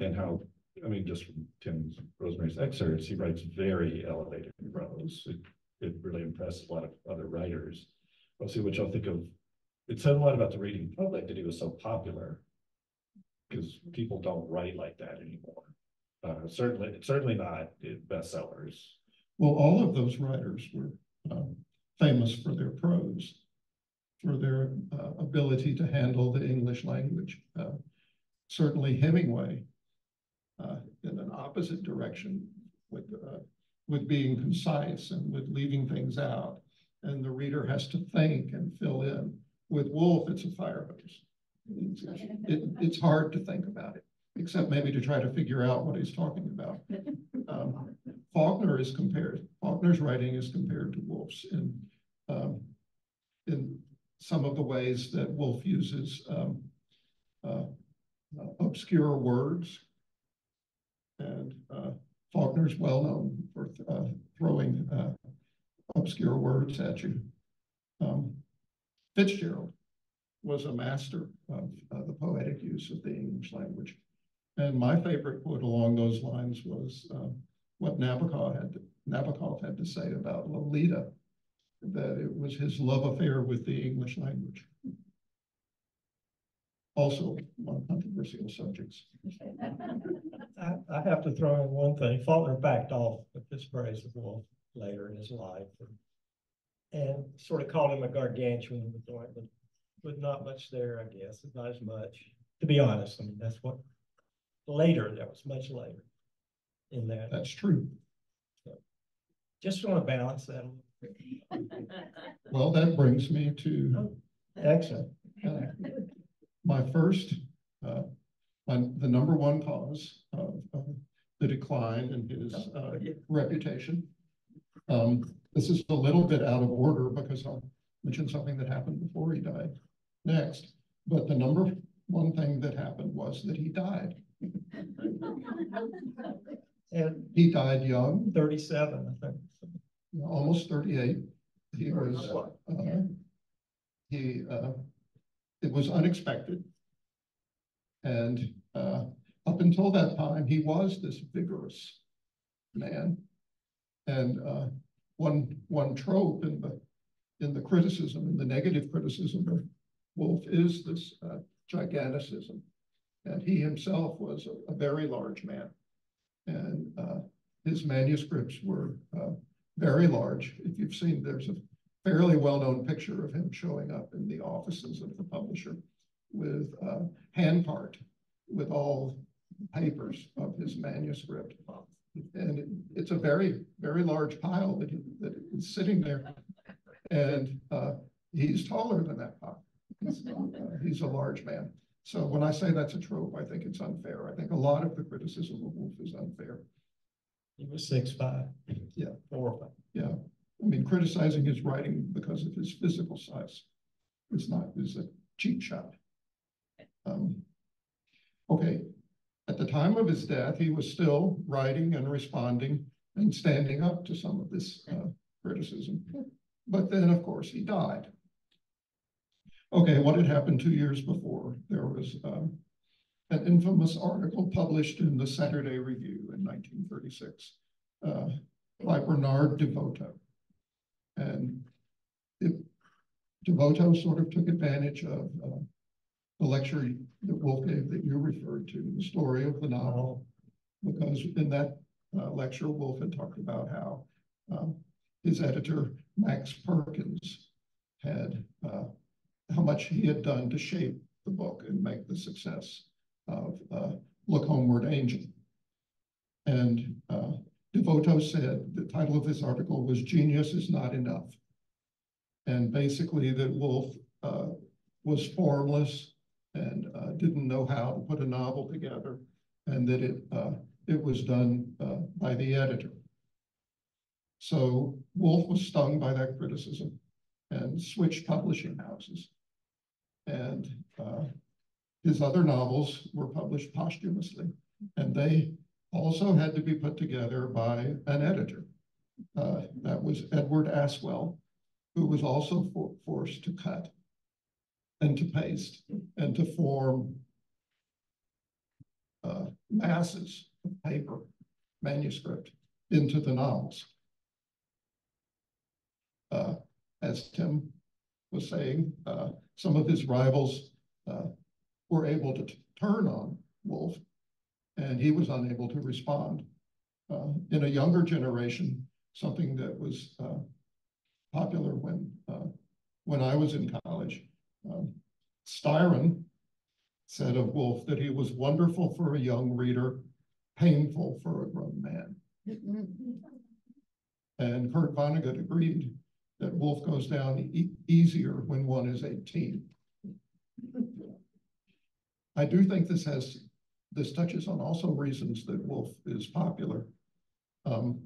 And how, I mean, just from Tim's Rosemary's excerpts, he writes very elevated prose. It, it really impressed a lot of other writers. I'll see what y'all think of, it said a lot about the reading public that he was so popular. Because people don't write like that anymore. Uh, certainly, certainly not in bestsellers. Well, all of those writers were um, famous for their prose, for their uh, ability to handle the English language. Uh, Certainly Hemingway, uh, in an opposite direction with, uh, with being concise and with leaving things out. And the reader has to think and fill in. With Wolfe, it's a fire hose. It's, it- it's hard to think about it, except maybe to try to figure out what he's talking about. Um, Faulkner is compared, Faulkner's writing is compared to Wolfe's in, um, in some of the ways that Wolfe uses, um, uh, obscure words. And, uh, Faulkner's well known for, uh, throwing, uh, obscure words at you. Um, Fitzgerald was a master of, uh, the poetic use of the English language. And my favorite quote along those lines was, uh, what Nabokov had, to- Nabokov had to say about Lolita, that it was his love affair with the English language. Also, one of controversial subjects. I, I have to throw in one thing. Faulkner backed off with his praise of Wolfe later in his life. And sort of called him a gargantuan with joint, but, but not much there, I guess, not as much. To be honest, I mean, that's what, later, that was much later in that. That's true. Just want to balance that. a little bit. Well, that brings me to oh. Excellent. My first, uh, the number one cause of, of the decline in his, uh, reputation. Um, this is a little bit out of order because I'll mention something that happened before he died next. But the number one thing that happened was that he died. And He died young, thirty-seven, I think. almost thirty-eight. He was, uh, he, uh, it was unexpected. And, uh, up until that time, he was this vigorous man. And, uh, one, one trope in the, in the criticism, in the negative criticism of Wolfe is this, uh, giganticism. And he himself was a, a very large man. And uh, his manuscripts were uh, very large. If you've seen, there's a fairly well-known picture of him showing up in the offices of the publisher with uh, hand part with all the papers of his manuscript. And it- it's a very, very large pile that, he- that is sitting there. And uh, he's taller than that pile. He's, uh, He's a large man. So when I say that's a trope, I think it's unfair. I think a lot of the criticism of Wolfe is unfair. He was six five. Yeah. Four or five. Yeah, I mean, criticizing his writing because of his physical size is not, is a cheap shot. Um, Okay, at the time of his death, he was still writing and responding and standing up to some of this uh, criticism. But then, of course, he died. Okay, what had happened two years before? There was um, an infamous article published in the Saturday Review in nineteen thirty-six uh, by Bernard DeVoto. And it, DeVoto sort of took advantage of uh, the lecture that Wolfe gave that you referred to, the story of the novel. Because in that uh, lecture, Wolfe had talked about how um, his editor, Max Perkins, had uh, how much he had done to shape the book and make the success of uh, Look Homeward Angel. And uh, DeVoto said the title of this article was Genius is Not Enough. And basically that Wolfe uh, was formless and uh, didn't know how to put a novel together and that it, uh, it was done uh, by the editor. So Wolfe was stung by that criticism and switched publishing houses. And uh, his other novels were published posthumously and they also had to be put together by an editor. Uh, that was Edward Aswell, who was also for, forced to cut and to paste and to form uh, masses of paper manuscript into the novels. Uh, as Tim was saying, uh, some of his rivals uh, were able to turn on Wolfe and he was unable to respond. Uh, in a younger generation, something that was uh, popular when uh, when I was in college, um, Styron said of Wolfe that he was wonderful for a young reader, painful for a grown man. And Kurt Vonnegut agreed that Wolfe goes down e- easier when one is 18. I do think this has this touches on also reasons that Wolfe is popular, um,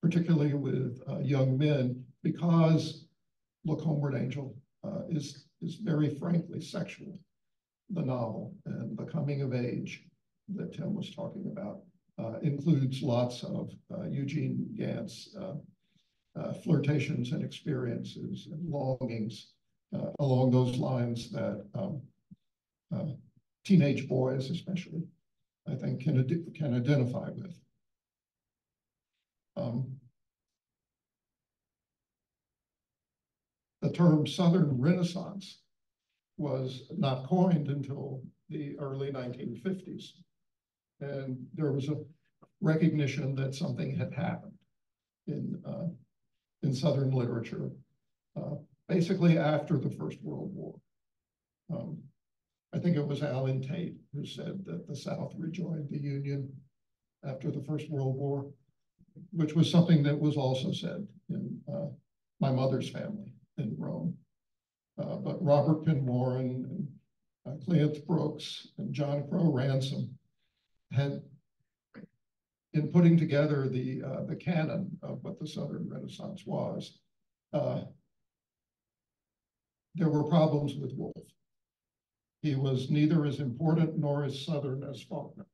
particularly with uh, young men, because Look Homeward Angel uh, is is very frankly sexual. The novel and the coming of age that Tim was talking about uh, includes lots of uh, Eugene Gant's uh, uh, flirtations and experiences and longings along those lines that um, teenage boys especially, I think can, can identify with. Um, the term Southern Renaissance was not coined until the early nineteen fifties. And there was a recognition that something had happened in, uh, in Southern literature, uh, basically after the First World War. Um, I think it was Allen Tate who said that the South rejoined the Union after the First World War, which was something that was also said in uh, my mother's family in Rome. Uh, but Robert Penn Warren and uh, Brooks and John Crowe Ransom had, in putting together the uh, the canon of what the Southern Renaissance was, uh, there were problems with Wolfe. He was neither as important nor as Southern as Faulkner.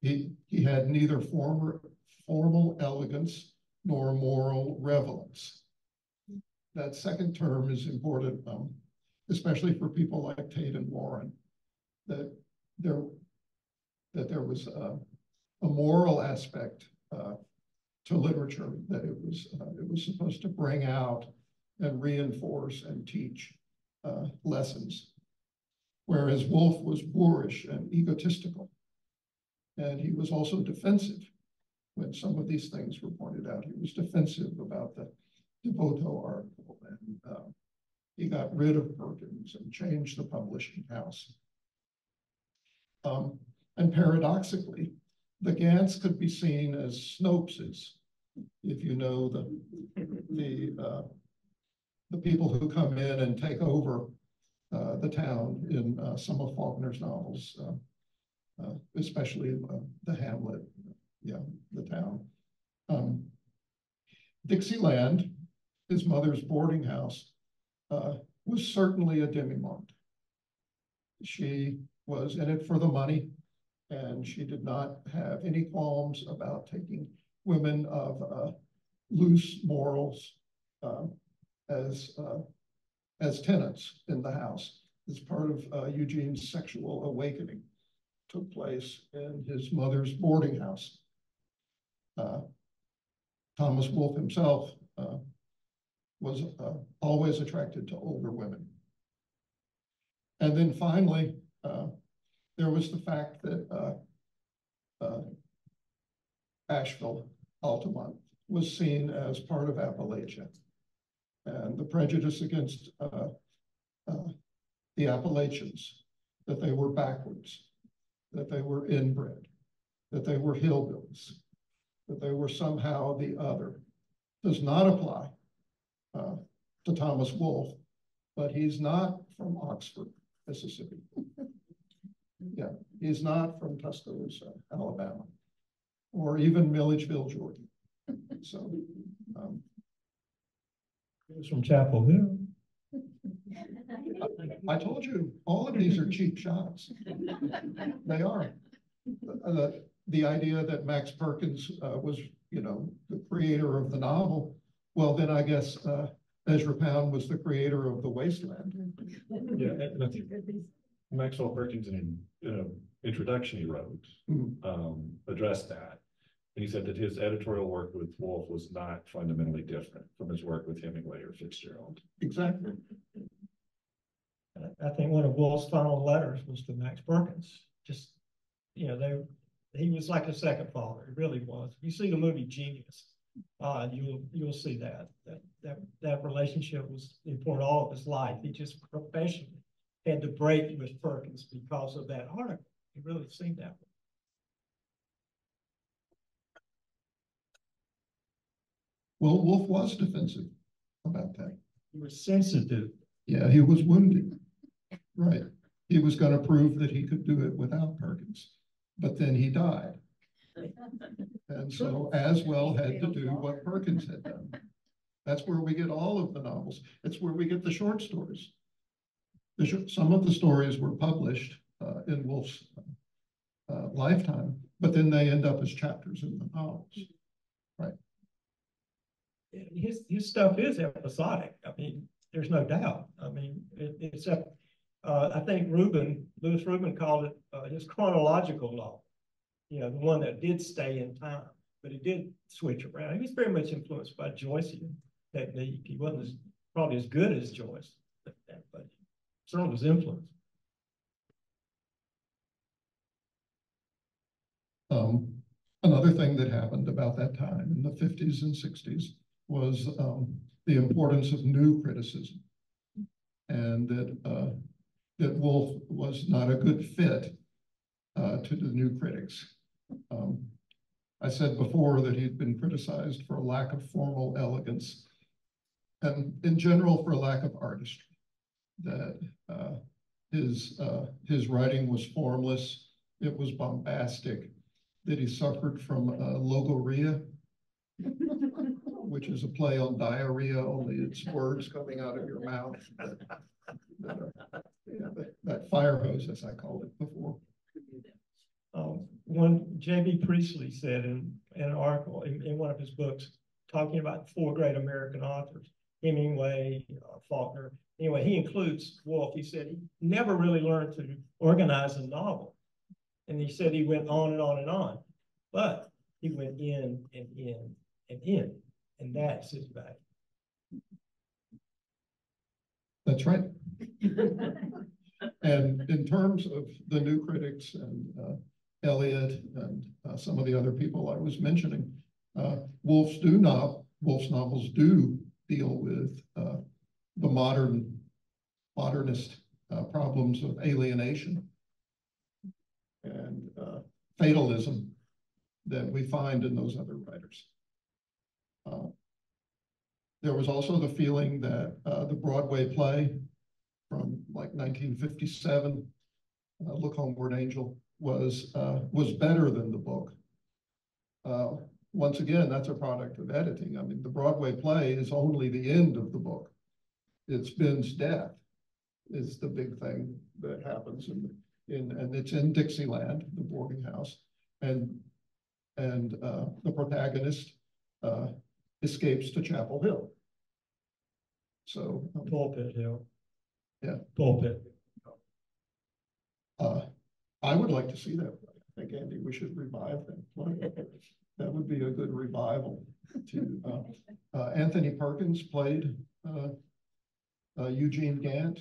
He, he had neither former, formal elegance nor moral relevance. That second term is important, um, especially for people like Tate and Warren, that there, that there was a, a moral aspect uh, to literature, that it was, uh, it was supposed to bring out and reinforce and teach uh, lessons. whereas Wolfe was boorish and egotistical. And he was also defensive when some of these things were pointed out. He was defensive about the DeVoto article and uh, he got rid of Perkins and changed the publishing house. Um, and paradoxically, the Gants could be seen as Snopes if you know the, the, uh, the people who come in and take over uh, the town in uh, some of Faulkner's novels, uh, uh, especially uh, the Hamlet, yeah, the town. Um, Dixieland, his mother's boarding house, uh, was certainly a demi-monde. She was in it for the money, and she did not have any qualms about taking women of loose morals uh, as uh, as tenants in the house. As part of uh, Eugene's sexual awakening took place in his mother's boarding house. Uh, Thomas Wolfe himself uh, was uh, always attracted to older women. And then finally, uh, there was the fact that uh, uh, Asheville, Altamont, was seen as part of Appalachia. And the prejudice against uh, uh, the Appalachians, that they were backwards, that they were inbred, that they were hillbillies, that they were somehow the other, does not apply uh, to Thomas Wolfe, but he's not from Oxford, Mississippi. Yeah, he's not from Tuscaloosa, Alabama, or even Milledgeville, Georgia. So, um, He was from Chapel Hill. I told you, all of these are cheap shots. They are. The, the, the idea that Max Perkins, uh, was, you know, the creator of the novel, well, then I guess, uh, Ezra Pound was the creator of The Wasteland. Yeah, and I think Maxwell Perkins in, in an introduction he wrote, Hmm. um, addressed that. He said that his editorial work with Wolfe was not fundamentally different from his work with Hemingway or Fitzgerald. Exactly. I- think one of Wolfe's final letters was to Max Perkins, just, you know, they, he was like a second father, he really was. If you see the movie Genius, uh, you'll, you'll see that, that, that, that relationship was important all of his life. He just professionally had to break with Perkins because of that article. It really seemed that. Well, Wolfe was defensive about that. He was sensitive. Yeah, he was wounded. Right. He was gonna prove that he could do it without Perkins, but then he died. And so Aswell had to do what Perkins had done. That's where we get all of the novels. It's where we get the short stories. The short- some of the stories were published uh, in Wolfe's uh, lifetime, but then they end up as chapters in the novels. His, his stuff is episodic. I mean, there's no doubt. I mean, it, a, uh, I think Rubin, Louis Rubin called it, uh, his chronological law. You know, the one that did stay in time, but it did switch around. He was very much influenced by Joycean technique. He wasn't as, probably as good as Joyce, but, but certainly was influenced. Um, another thing that happened about that time in the fifties and sixties was, um, the importance of new criticism. And that, uh, that Wolfe was not a good fit, uh, to the new critics. Um, I said before that he'd been criticized for a lack of formal elegance and in general for a lack of artistry. That, uh, his, uh, his writing was formless, it was bombastic, that he suffered from uh, logorrhea, which is a play on diarrhea, only it's words coming out of your mouth. that- yeah, that- That fire hose, as I called it before. Um, one, J.B. Priestley said in, in an article in, in one of his books, talking about four great American authors, Hemingway, uh, Faulkner. Anyway, he includes Wolfe. He said he never really learned to organize a novel. And he said he went on and on and on, but he went in and in and in, and that's his value. That's right. And in terms of the new critics and uh, Eliot and uh, some of the other people I was mentioning, uh, Wolfe's do not, Wolfe's novels do deal with uh, the modern, modernist uh, problems of alienation and uh, fatalism that we find in those other writers. Uh, There was also the feeling that uh, the Broadway play from like nineteen fifty-seven, uh, Look Homeward Angel, was, uh, was better than the book. Uh, once again, that's a product of editing. I mean, the Broadway play is only the end of the book. It's Ben's death is the big thing that happens in, in, and it's in Dixieland, the boarding house. And, and, the protagonist, escapes to Chapel Hill. So, um, Pulpit Hill. Yeah. Pulpit. uh, I would like to see that. I think, Andy, we should revive that. play. That would be a good revival to, uh, uh, Anthony Perkins played, uh, uh, Eugene Gant,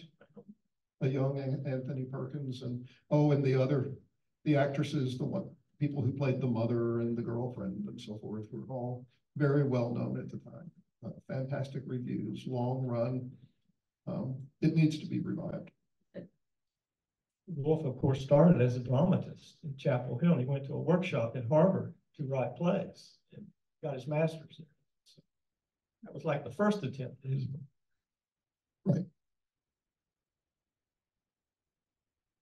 a young An- Anthony Perkins, and, oh, and the other, the actresses, the one, people who played the mother and the girlfriend and so forth were all very well known at the time. Uh, fantastic reviews, long run. Um, it needs to be revived. Wolfe, of course, started as a dramatist in Chapel Hill. and He went to a workshop at Harvard to write plays and got his master's there. So That was like the first attempt at his.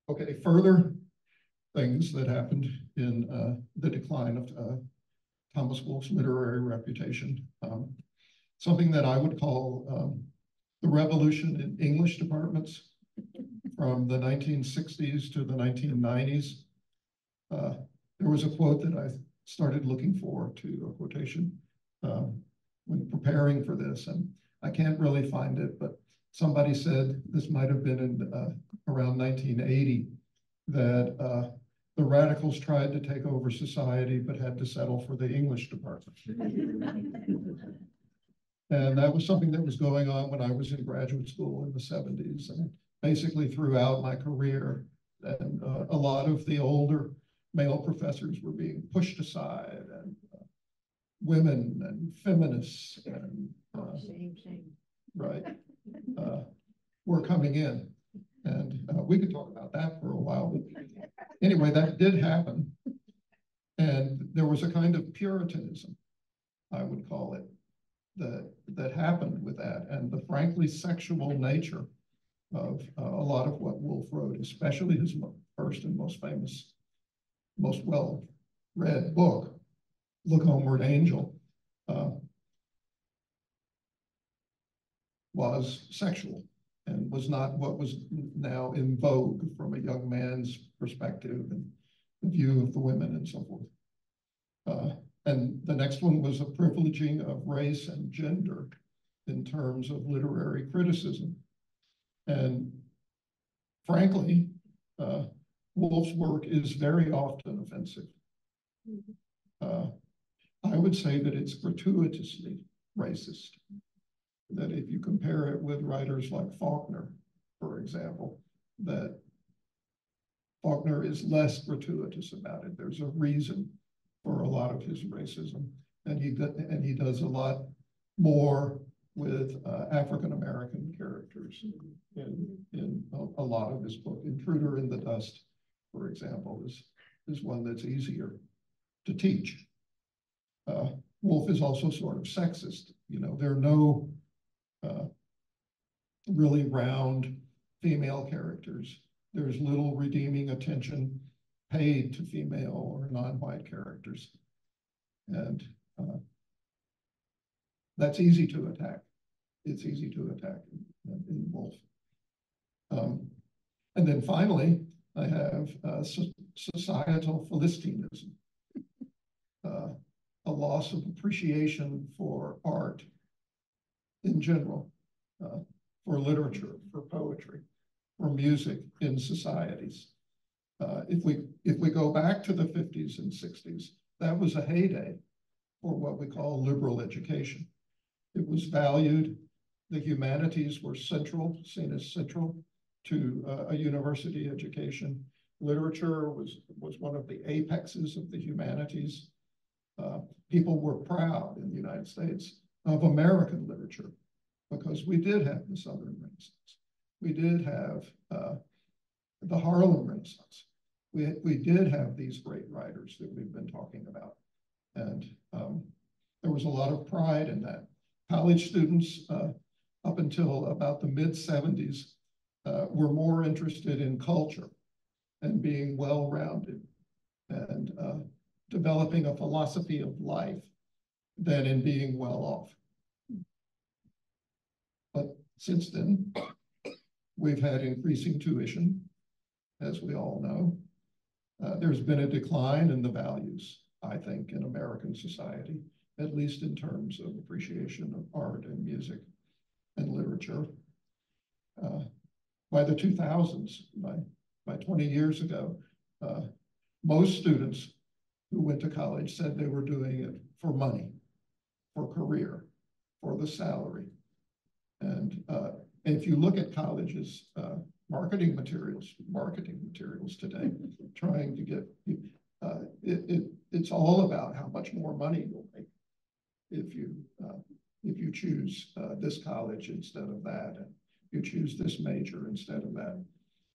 Okay, further things that happened in uh, the decline of uh, Thomas Wolfe's literary reputation. Um, Something that I would call um, the revolution in English departments from the nineteen sixties to the nineteen nineties. Uh, There was a quote that I started looking for to a quotation um, when preparing for this, and I can't really find it, but somebody said this might have been in uh, around nineteen eighty, that uh, the radicals tried to take over society but had to settle for the English department. And that was something that was going on when I was in graduate school in the seventies and basically throughout my career. And uh, a lot of the older male professors were being pushed aside and uh, women and feminists and uh, Shame, shame. right, uh, were coming in. And, uh, we could talk about that for a while, anyway, that did happen. And there was a kind of puritanism, I would call it, that, that happened with that, and the frankly sexual nature of uh, a lot of what Wolfe wrote, especially his first and most famous, most well-read book, Look Homeward Angel, uh, was sexual and was not what was now in vogue from a young man's perspective and the view of the women and so forth. Uh, and the next one was a privileging of race and gender in terms of literary criticism. And frankly, uh, Wolfe's work is very often offensive. Uh, I would say that it's gratuitously racist that if you compare it with writers like Faulkner, for example, that Faulkner is less gratuitous about it. There's a reason for a lot of his racism. And he, and he does a lot more with uh, African-American characters in, in a, a lot of his book. Intruder in the Dust, for example, is, is one that's easier to teach. Uh, Wolfe is also sort of sexist. You know, there are no uh, really round female characters. There's little redeeming attention paid to female or non-white characters. And uh, that's easy to attack. It's easy to attack in, in Wolfe. Um, and then finally, I have uh, so- societal philistinism. Uh, a loss of appreciation for art in general, uh, for literature, for poetry, for music in societies. Uh, if we if we go back to the 50s and 60s, that was a heyday for what we call liberal education. It was valued. The humanities were central, seen as central to uh, a university education. Literature was, was one of the apexes of the humanities. Uh, people were proud in the United States of American literature because we did have the Southern Renaissance. We did have uh, the Harlem Renaissance. We, we did have these great writers that we've been talking about. And um, there was a lot of pride in that. College students, uh, up until about the mid 70s, uh, were more interested in culture and being well rounded and uh, developing a philosophy of life than in being well off. Since then, we've had increasing tuition, as we all know. Uh, there's been a decline in the values, I think, in American society, at least in terms of appreciation of art and music and literature. Uh, by the 2000s, by, by 20 years ago, uh, most students who went to college said they were doing it for money, for career, for the salary. And uh, if you look at colleges, uh, marketing materials, marketing materials today, trying to get, uh, it, it, it's all about how much more money you'll make if you, uh, if you choose uh, this college instead of that, and you choose this major instead of that.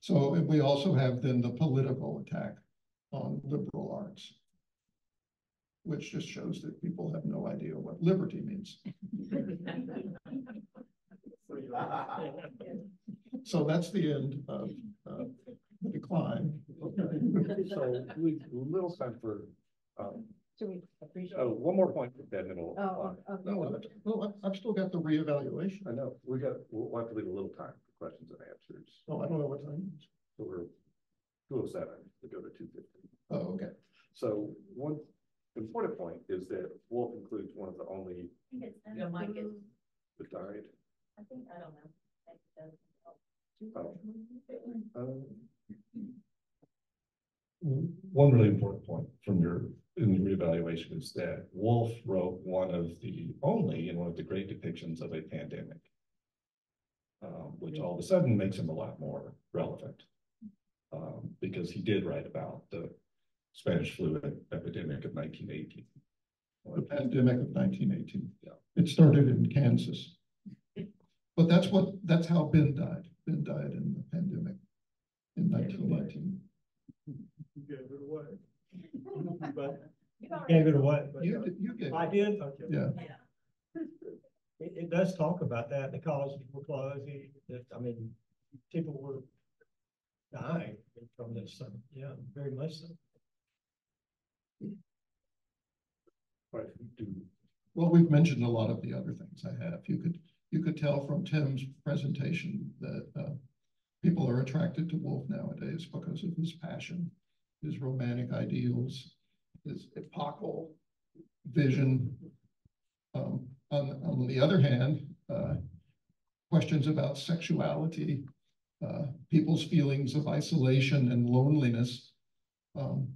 So we also have then the political attack on liberal arts, which just shows that people have no idea what liberty means. So that's the end of uh, the decline. So we, little time for, um, Do we appreciate? oh, one more point, then it'll. Oh, okay. No, I- no, I- I've still got the reevaluation. I know, we got, we'll we'll have to leave a little time for questions and answers. Oh, I don't know what time. it is. So we're two oh seven, we go to two fifty. Oh, okay. So one important point is that Wolfe includes one of the only Your mic is, that died. I think, I don't know. I think Oh. Um, One really important point from your, in the reevaluation is that Wolfe wrote one of the only and one of the great depictions of a pandemic. Um, which all of a sudden makes him a lot more relevant. Um, because he did write about the Spanish flu epidemic of nineteen eighteen. The pandemic of nineteen eighteen. Yeah. It started in Kansas. But that's what, that's how Ben died. Ben died in the pandemic in nineteen eighteen. You gave it away. But You gave it away. but- You, did- you gave, I did, okay. yeah. It, it does talk about that, the colleges were closing, that, I mean, people were dying from this, so, yeah, very much so. Right, do, Well, we've mentioned a lot of the other things I have. You could, you could tell from Tim's presentation that uh, people are attracted to Wolfe nowadays because of his passion, his romantic ideals, his epochal vision. Um, on, on the other hand, uh, questions about sexuality, uh, people's feelings of isolation and loneliness, um,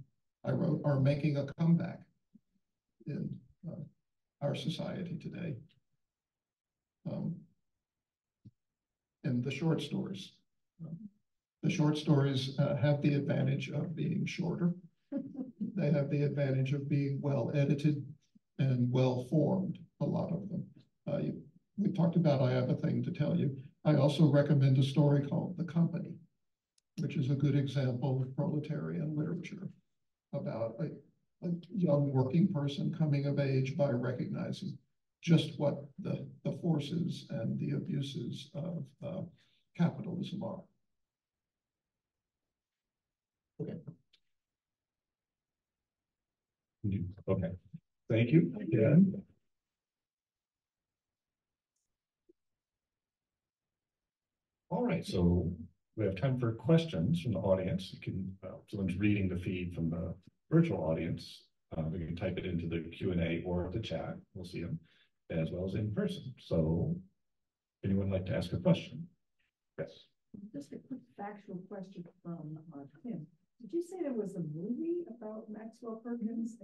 I wrote, are making a comeback in uh, our society today. Um, and the short stories. um, The short stories uh, have the advantage of being shorter. They have the advantage of being well edited and well formed, a lot of them. Uh, you- we talked about I have a thing to tell you. I also recommend a story called The Company, which is a good example of proletarian literature about a a young working person coming of age by recognizing just what the, the forces and the abuses of uh, capitalism are. Okay. okay, thank you again. All right, so we have time for questions from the audience. You can, uh, someone's reading the feed from the virtual audience. Uh, we can type it into the Q and A or the chat. We'll see them as well as in person. So anyone like to ask a question? Yes. Just a quick factual question from uh, Tim. Did you say there was a movie about Maxwell Perkins?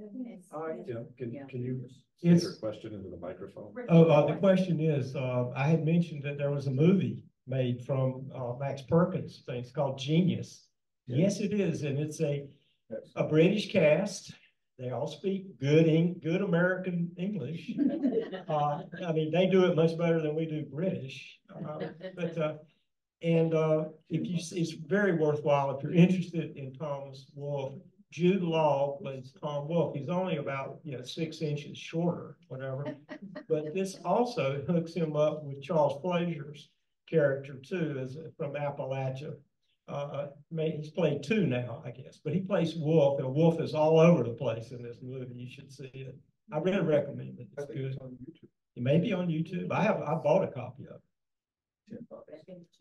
Uh, yeah, can, Yeah. can you say Yes. your question into the microphone? Oh, uh, the question is, uh, I had mentioned that there was a movie made from, uh, Max Perkins, thing. It's called Genius. Yes, it is, and it's a, a British cast. They all speak good, good American English. Uh, I mean, they do it much better than we do British. Uh, But, uh, and, uh, if you, see, it's very worthwhile if you're interested in Thomas Wolfe. Jude Law plays Tom Wolfe. He's only about, you know, six inches shorter, whatever. But this also hooks him up with Charles Frazier's character too, as from Appalachia. Uh, may, he's played two now, I guess, but he plays Wolfe, and Wolfe is all over the place in this movie. You should see it. I really recommend it. It's good. on YouTube. It may be on YouTube. I have, I bought a copy of it.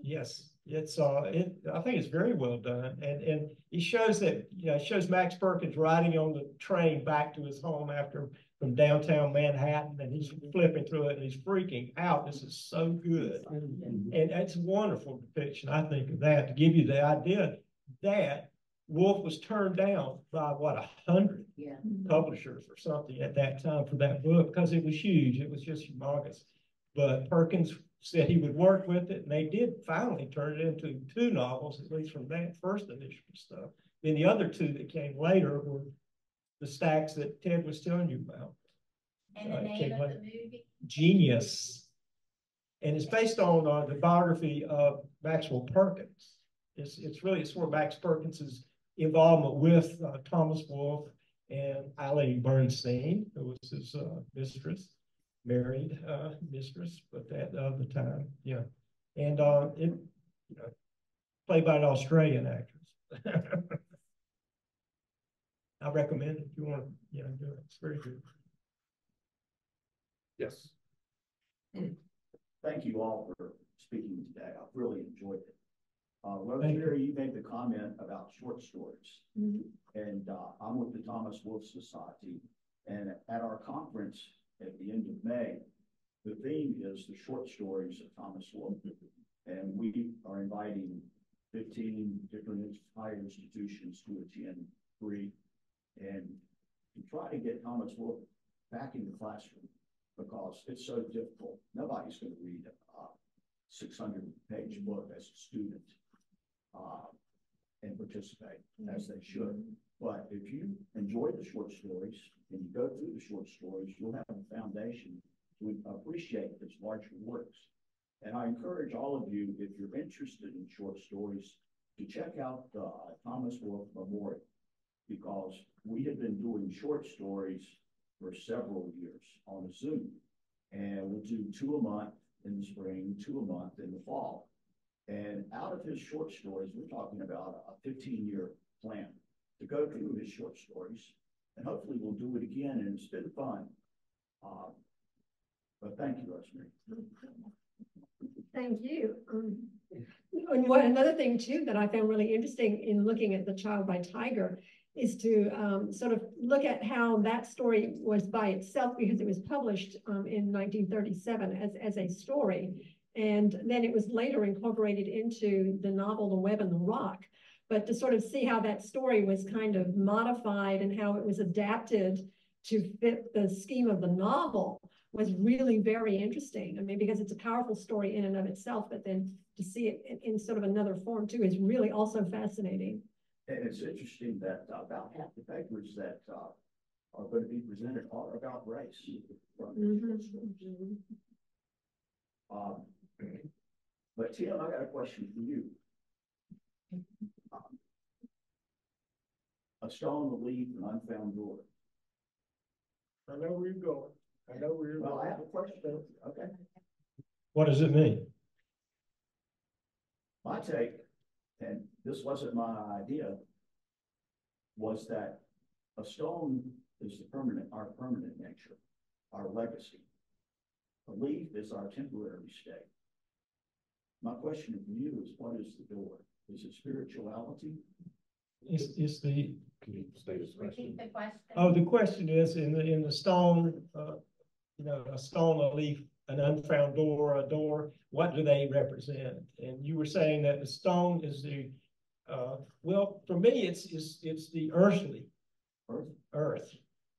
Yes, it's, uh, it, I think it's very well done, and, and it shows that, you know, it shows Max Perkins riding on the train back to his home after, from downtown Manhattan, and he's flipping through it, and he's freaking out, this is so good. Mm-hmm. And it's a wonderful depiction, I think, of that, to give you the idea that Wolfe was turned down by, what, a hundred Yeah. publishers or something at that time for that book, because it was huge, it was just humongous. But Perkins said he would work with it, and they did finally turn it into two novels, at least from that first initial stuff. Then the other two that came later were the stacks that Ted was telling you about. And Uh, the it name of the movie? Genius. And it's based on uh, the biography of Maxwell Perkins. It's, it's really, it's where Max Perkins's involvement with uh, Thomas Wolfe and Aline Bernstein, who was his uh, mistress, married uh, mistress, but that of the time, yeah. And uh, it, you know, played by an Australian actress. I recommend it if you want to, you know, do it. It's very good. Yes. Thank you all for speaking today. I've really enjoyed it. Uh, Thank you. You made the comment about short stories. Mhm. And, uh, I'm with the Thomas Wolfe Society. And at our conference at the end of May, the theme is the short stories of Thomas Wolfe. And we are inviting fifteen different higher institutions to attend free. And to try to get Thomas Wolfe back in the classroom because it's so difficult. Nobody's gonna read a six hundred page book as a student. Uh, and participate as they should. But if you enjoy the short stories and you go through the short stories, you'll have a foundation to appreciate his larger works. And I encourage all of you, if you're interested in short stories, to check out the Thomas Wolfe Memorial. Because we have been doing short stories for several years on Zoom. And we'll do two a month in the spring, two a month in the fall. And out of his short stories, we're talking about a fifteen-year plan to go through his short stories. And hopefully we'll do it again, and it's been fun. Uh, But thank you, Rosemary. Thank you. Um, And what, another thing too that I found really interesting in looking at The Child by Tiger is to um, sort of look at how that story was by itself because it was published um, in nineteen thirty-seven as, as a story. And then it was later incorporated into the novel The Web and the Rock. But to sort of see how that story was kind of modified and how it was adapted to fit the scheme of the novel was really very interesting. I mean, because it's a powerful story in and of itself, but then to see it in, in sort of another form too is really also fascinating. And it's interesting that uh, about half the papers that uh, are going to be presented are about race. Mhm. Um, But Tim, I got a question for you. Um, A stone, a leaf, an unfound door. I know where you're going. I know where you're Well, I have a question, okay. What does it mean? My take, and this wasn't my idea, was that a stone is the permanent, our permanent nature, our legacy. A leaf is our temporary state. My question for you is, what is the door? Is it spirituality? Is, it's the, Can you state his question? The question. oh, the question is in the, in the stone, uh, you know, a stone, a leaf, an unfound door, a door, what do they represent? And you were saying that the stone is the, uh, well, for me, it's, it's, it's the earthly, Earth? earth.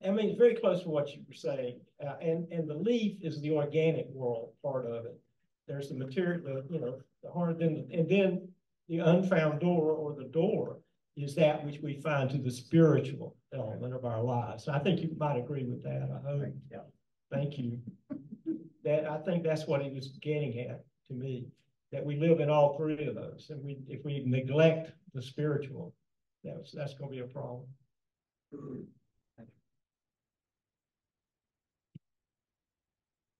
I mean, it's very close to what you were saying, uh, and, and the leaf is the organic world part of it. there's the material, you know, the heart, then, and then the unfound door or the door is that which we find to the spiritual element of our lives. I think you might agree with that, I hope. Yeah. Thank you. That, I think that's what he was getting at to me, that we live in all three of those. And we, if we neglect the spiritual, that's, that's gonna be a problem.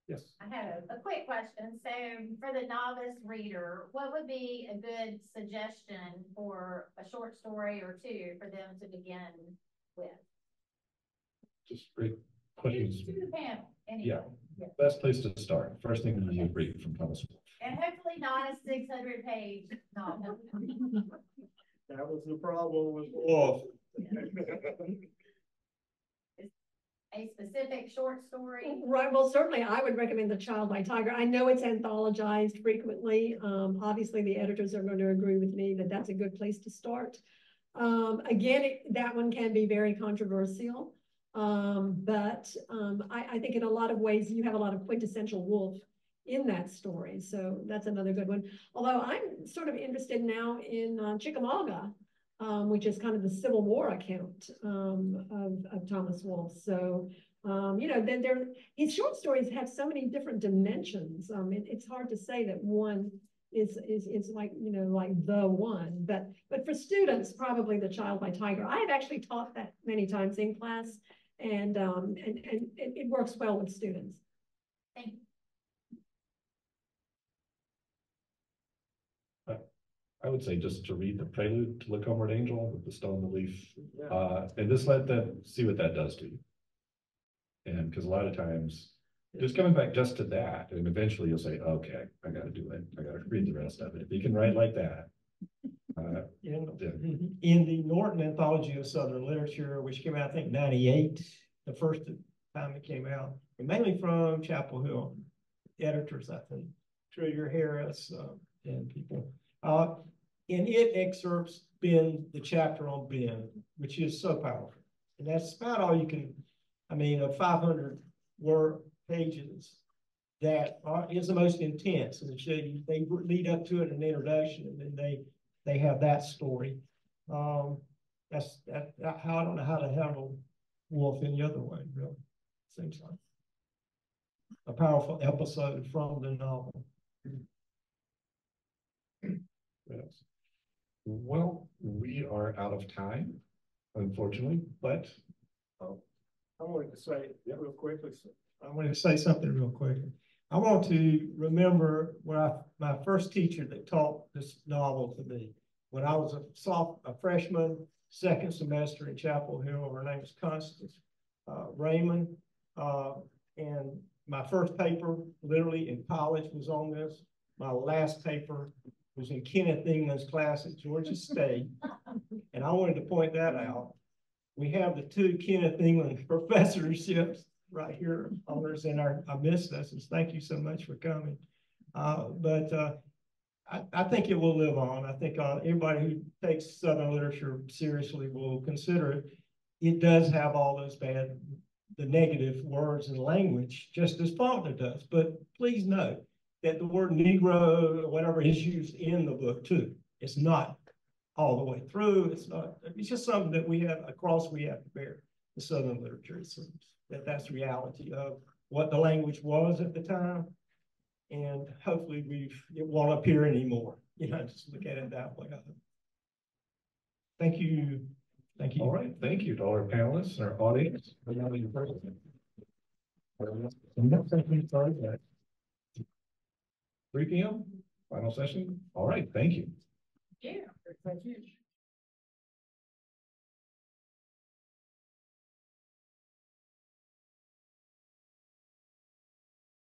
Yes. I had a, a quick question. So for the novice reader, what would be a good suggestion for a short story or two for them to begin with? Just great questions. to the panel, anyway. Yeah. Best place to start. First thing that you read from Thomas Wolfe. And hopefully not a six hundred page novel. That was the problem with Wolfe. A specific short story. Right, well, certainly I would recommend The Child by Tiger. I know it's anthologized frequently. Um, obviously the editors are going to agree with me that that's a good place to start. Um, again, it- that one can be very controversial. Um, but, um, I, I think in a lot of ways you have a lot of quintessential Wolfe in that story. So that's another good one. Although I'm sort of interested now in uh, Chickamauga, um, which is kind of the Civil War account, um, of, of Thomas Wolfe. So, um, you know, then there, his short stories have so many different dimensions. Um, it, it's hard to say that one is, is, is like, you know, like the one, but, but for students, probably The Child by Tiger. I have actually taught that many times in class and, um, and, and it, it works well with students. Thank you. I would say just to read the prelude to Look Homeward Angel with the stone, the leaf, uh, and just let them see what that does to you. And because a lot of times, just coming back just to that, and eventually you'll say, okay, I gotta do it, I gotta read the rest of it. If you can write like that. Uh, In, Yeah. in the Norton Anthology of Southern Literature, which came out, I think, ninety-eight, the first time it came out, and mainly from Chapel Hill editors, I think, Trudier Harris, uh, and people. Uh, and it excerpts Ben, the chapter on Ben, which is so powerful. And that's about all you can, I mean, of five hundred word pages that are, is the most intense, and so you- they lead up to it in an introduction, and then they they have that story. Um, that's, that, that- how, I don't know how to handle Wolfe any other way, really, seems like. A powerful episode from the novel. yes. Well, we are out of time, unfortunately, but I wanted to say, yeah, real quickly, so- I wanted to say something real quickly. I want to remember when I, my first teacher that taught this novel to me. When I was a soph, a freshman, second semester in Chapel Hill, her name is Constance uh, Raymond. Uh, and my first paper, literally in college, was on this. My last paper was in Kenneth England's class at Georgia State. And I wanted to point that out we have the two Kenneth England professorships right here, owners in our, our us. Thank you so much for coming. Uh, but, uh, I, I think it will live on. I think, uh, everybody who takes Southern literature seriously will consider it. It does have all those bad, the negative words and language, just as Faulkner does. But please note that the word Negro, whatever is used in the book too. It's not all the way through. It's not, it's just something that we have, across. we have to bear, the Southern literature, it seems, that that's reality of what the language was at the time. And hopefully we've, it won't appear anymore, you know, just look at it that way. Thank you, thank you. all right, thank you to all our panelists and our audience. Three P M, final session. All right, thank you. Yeah. Thank you.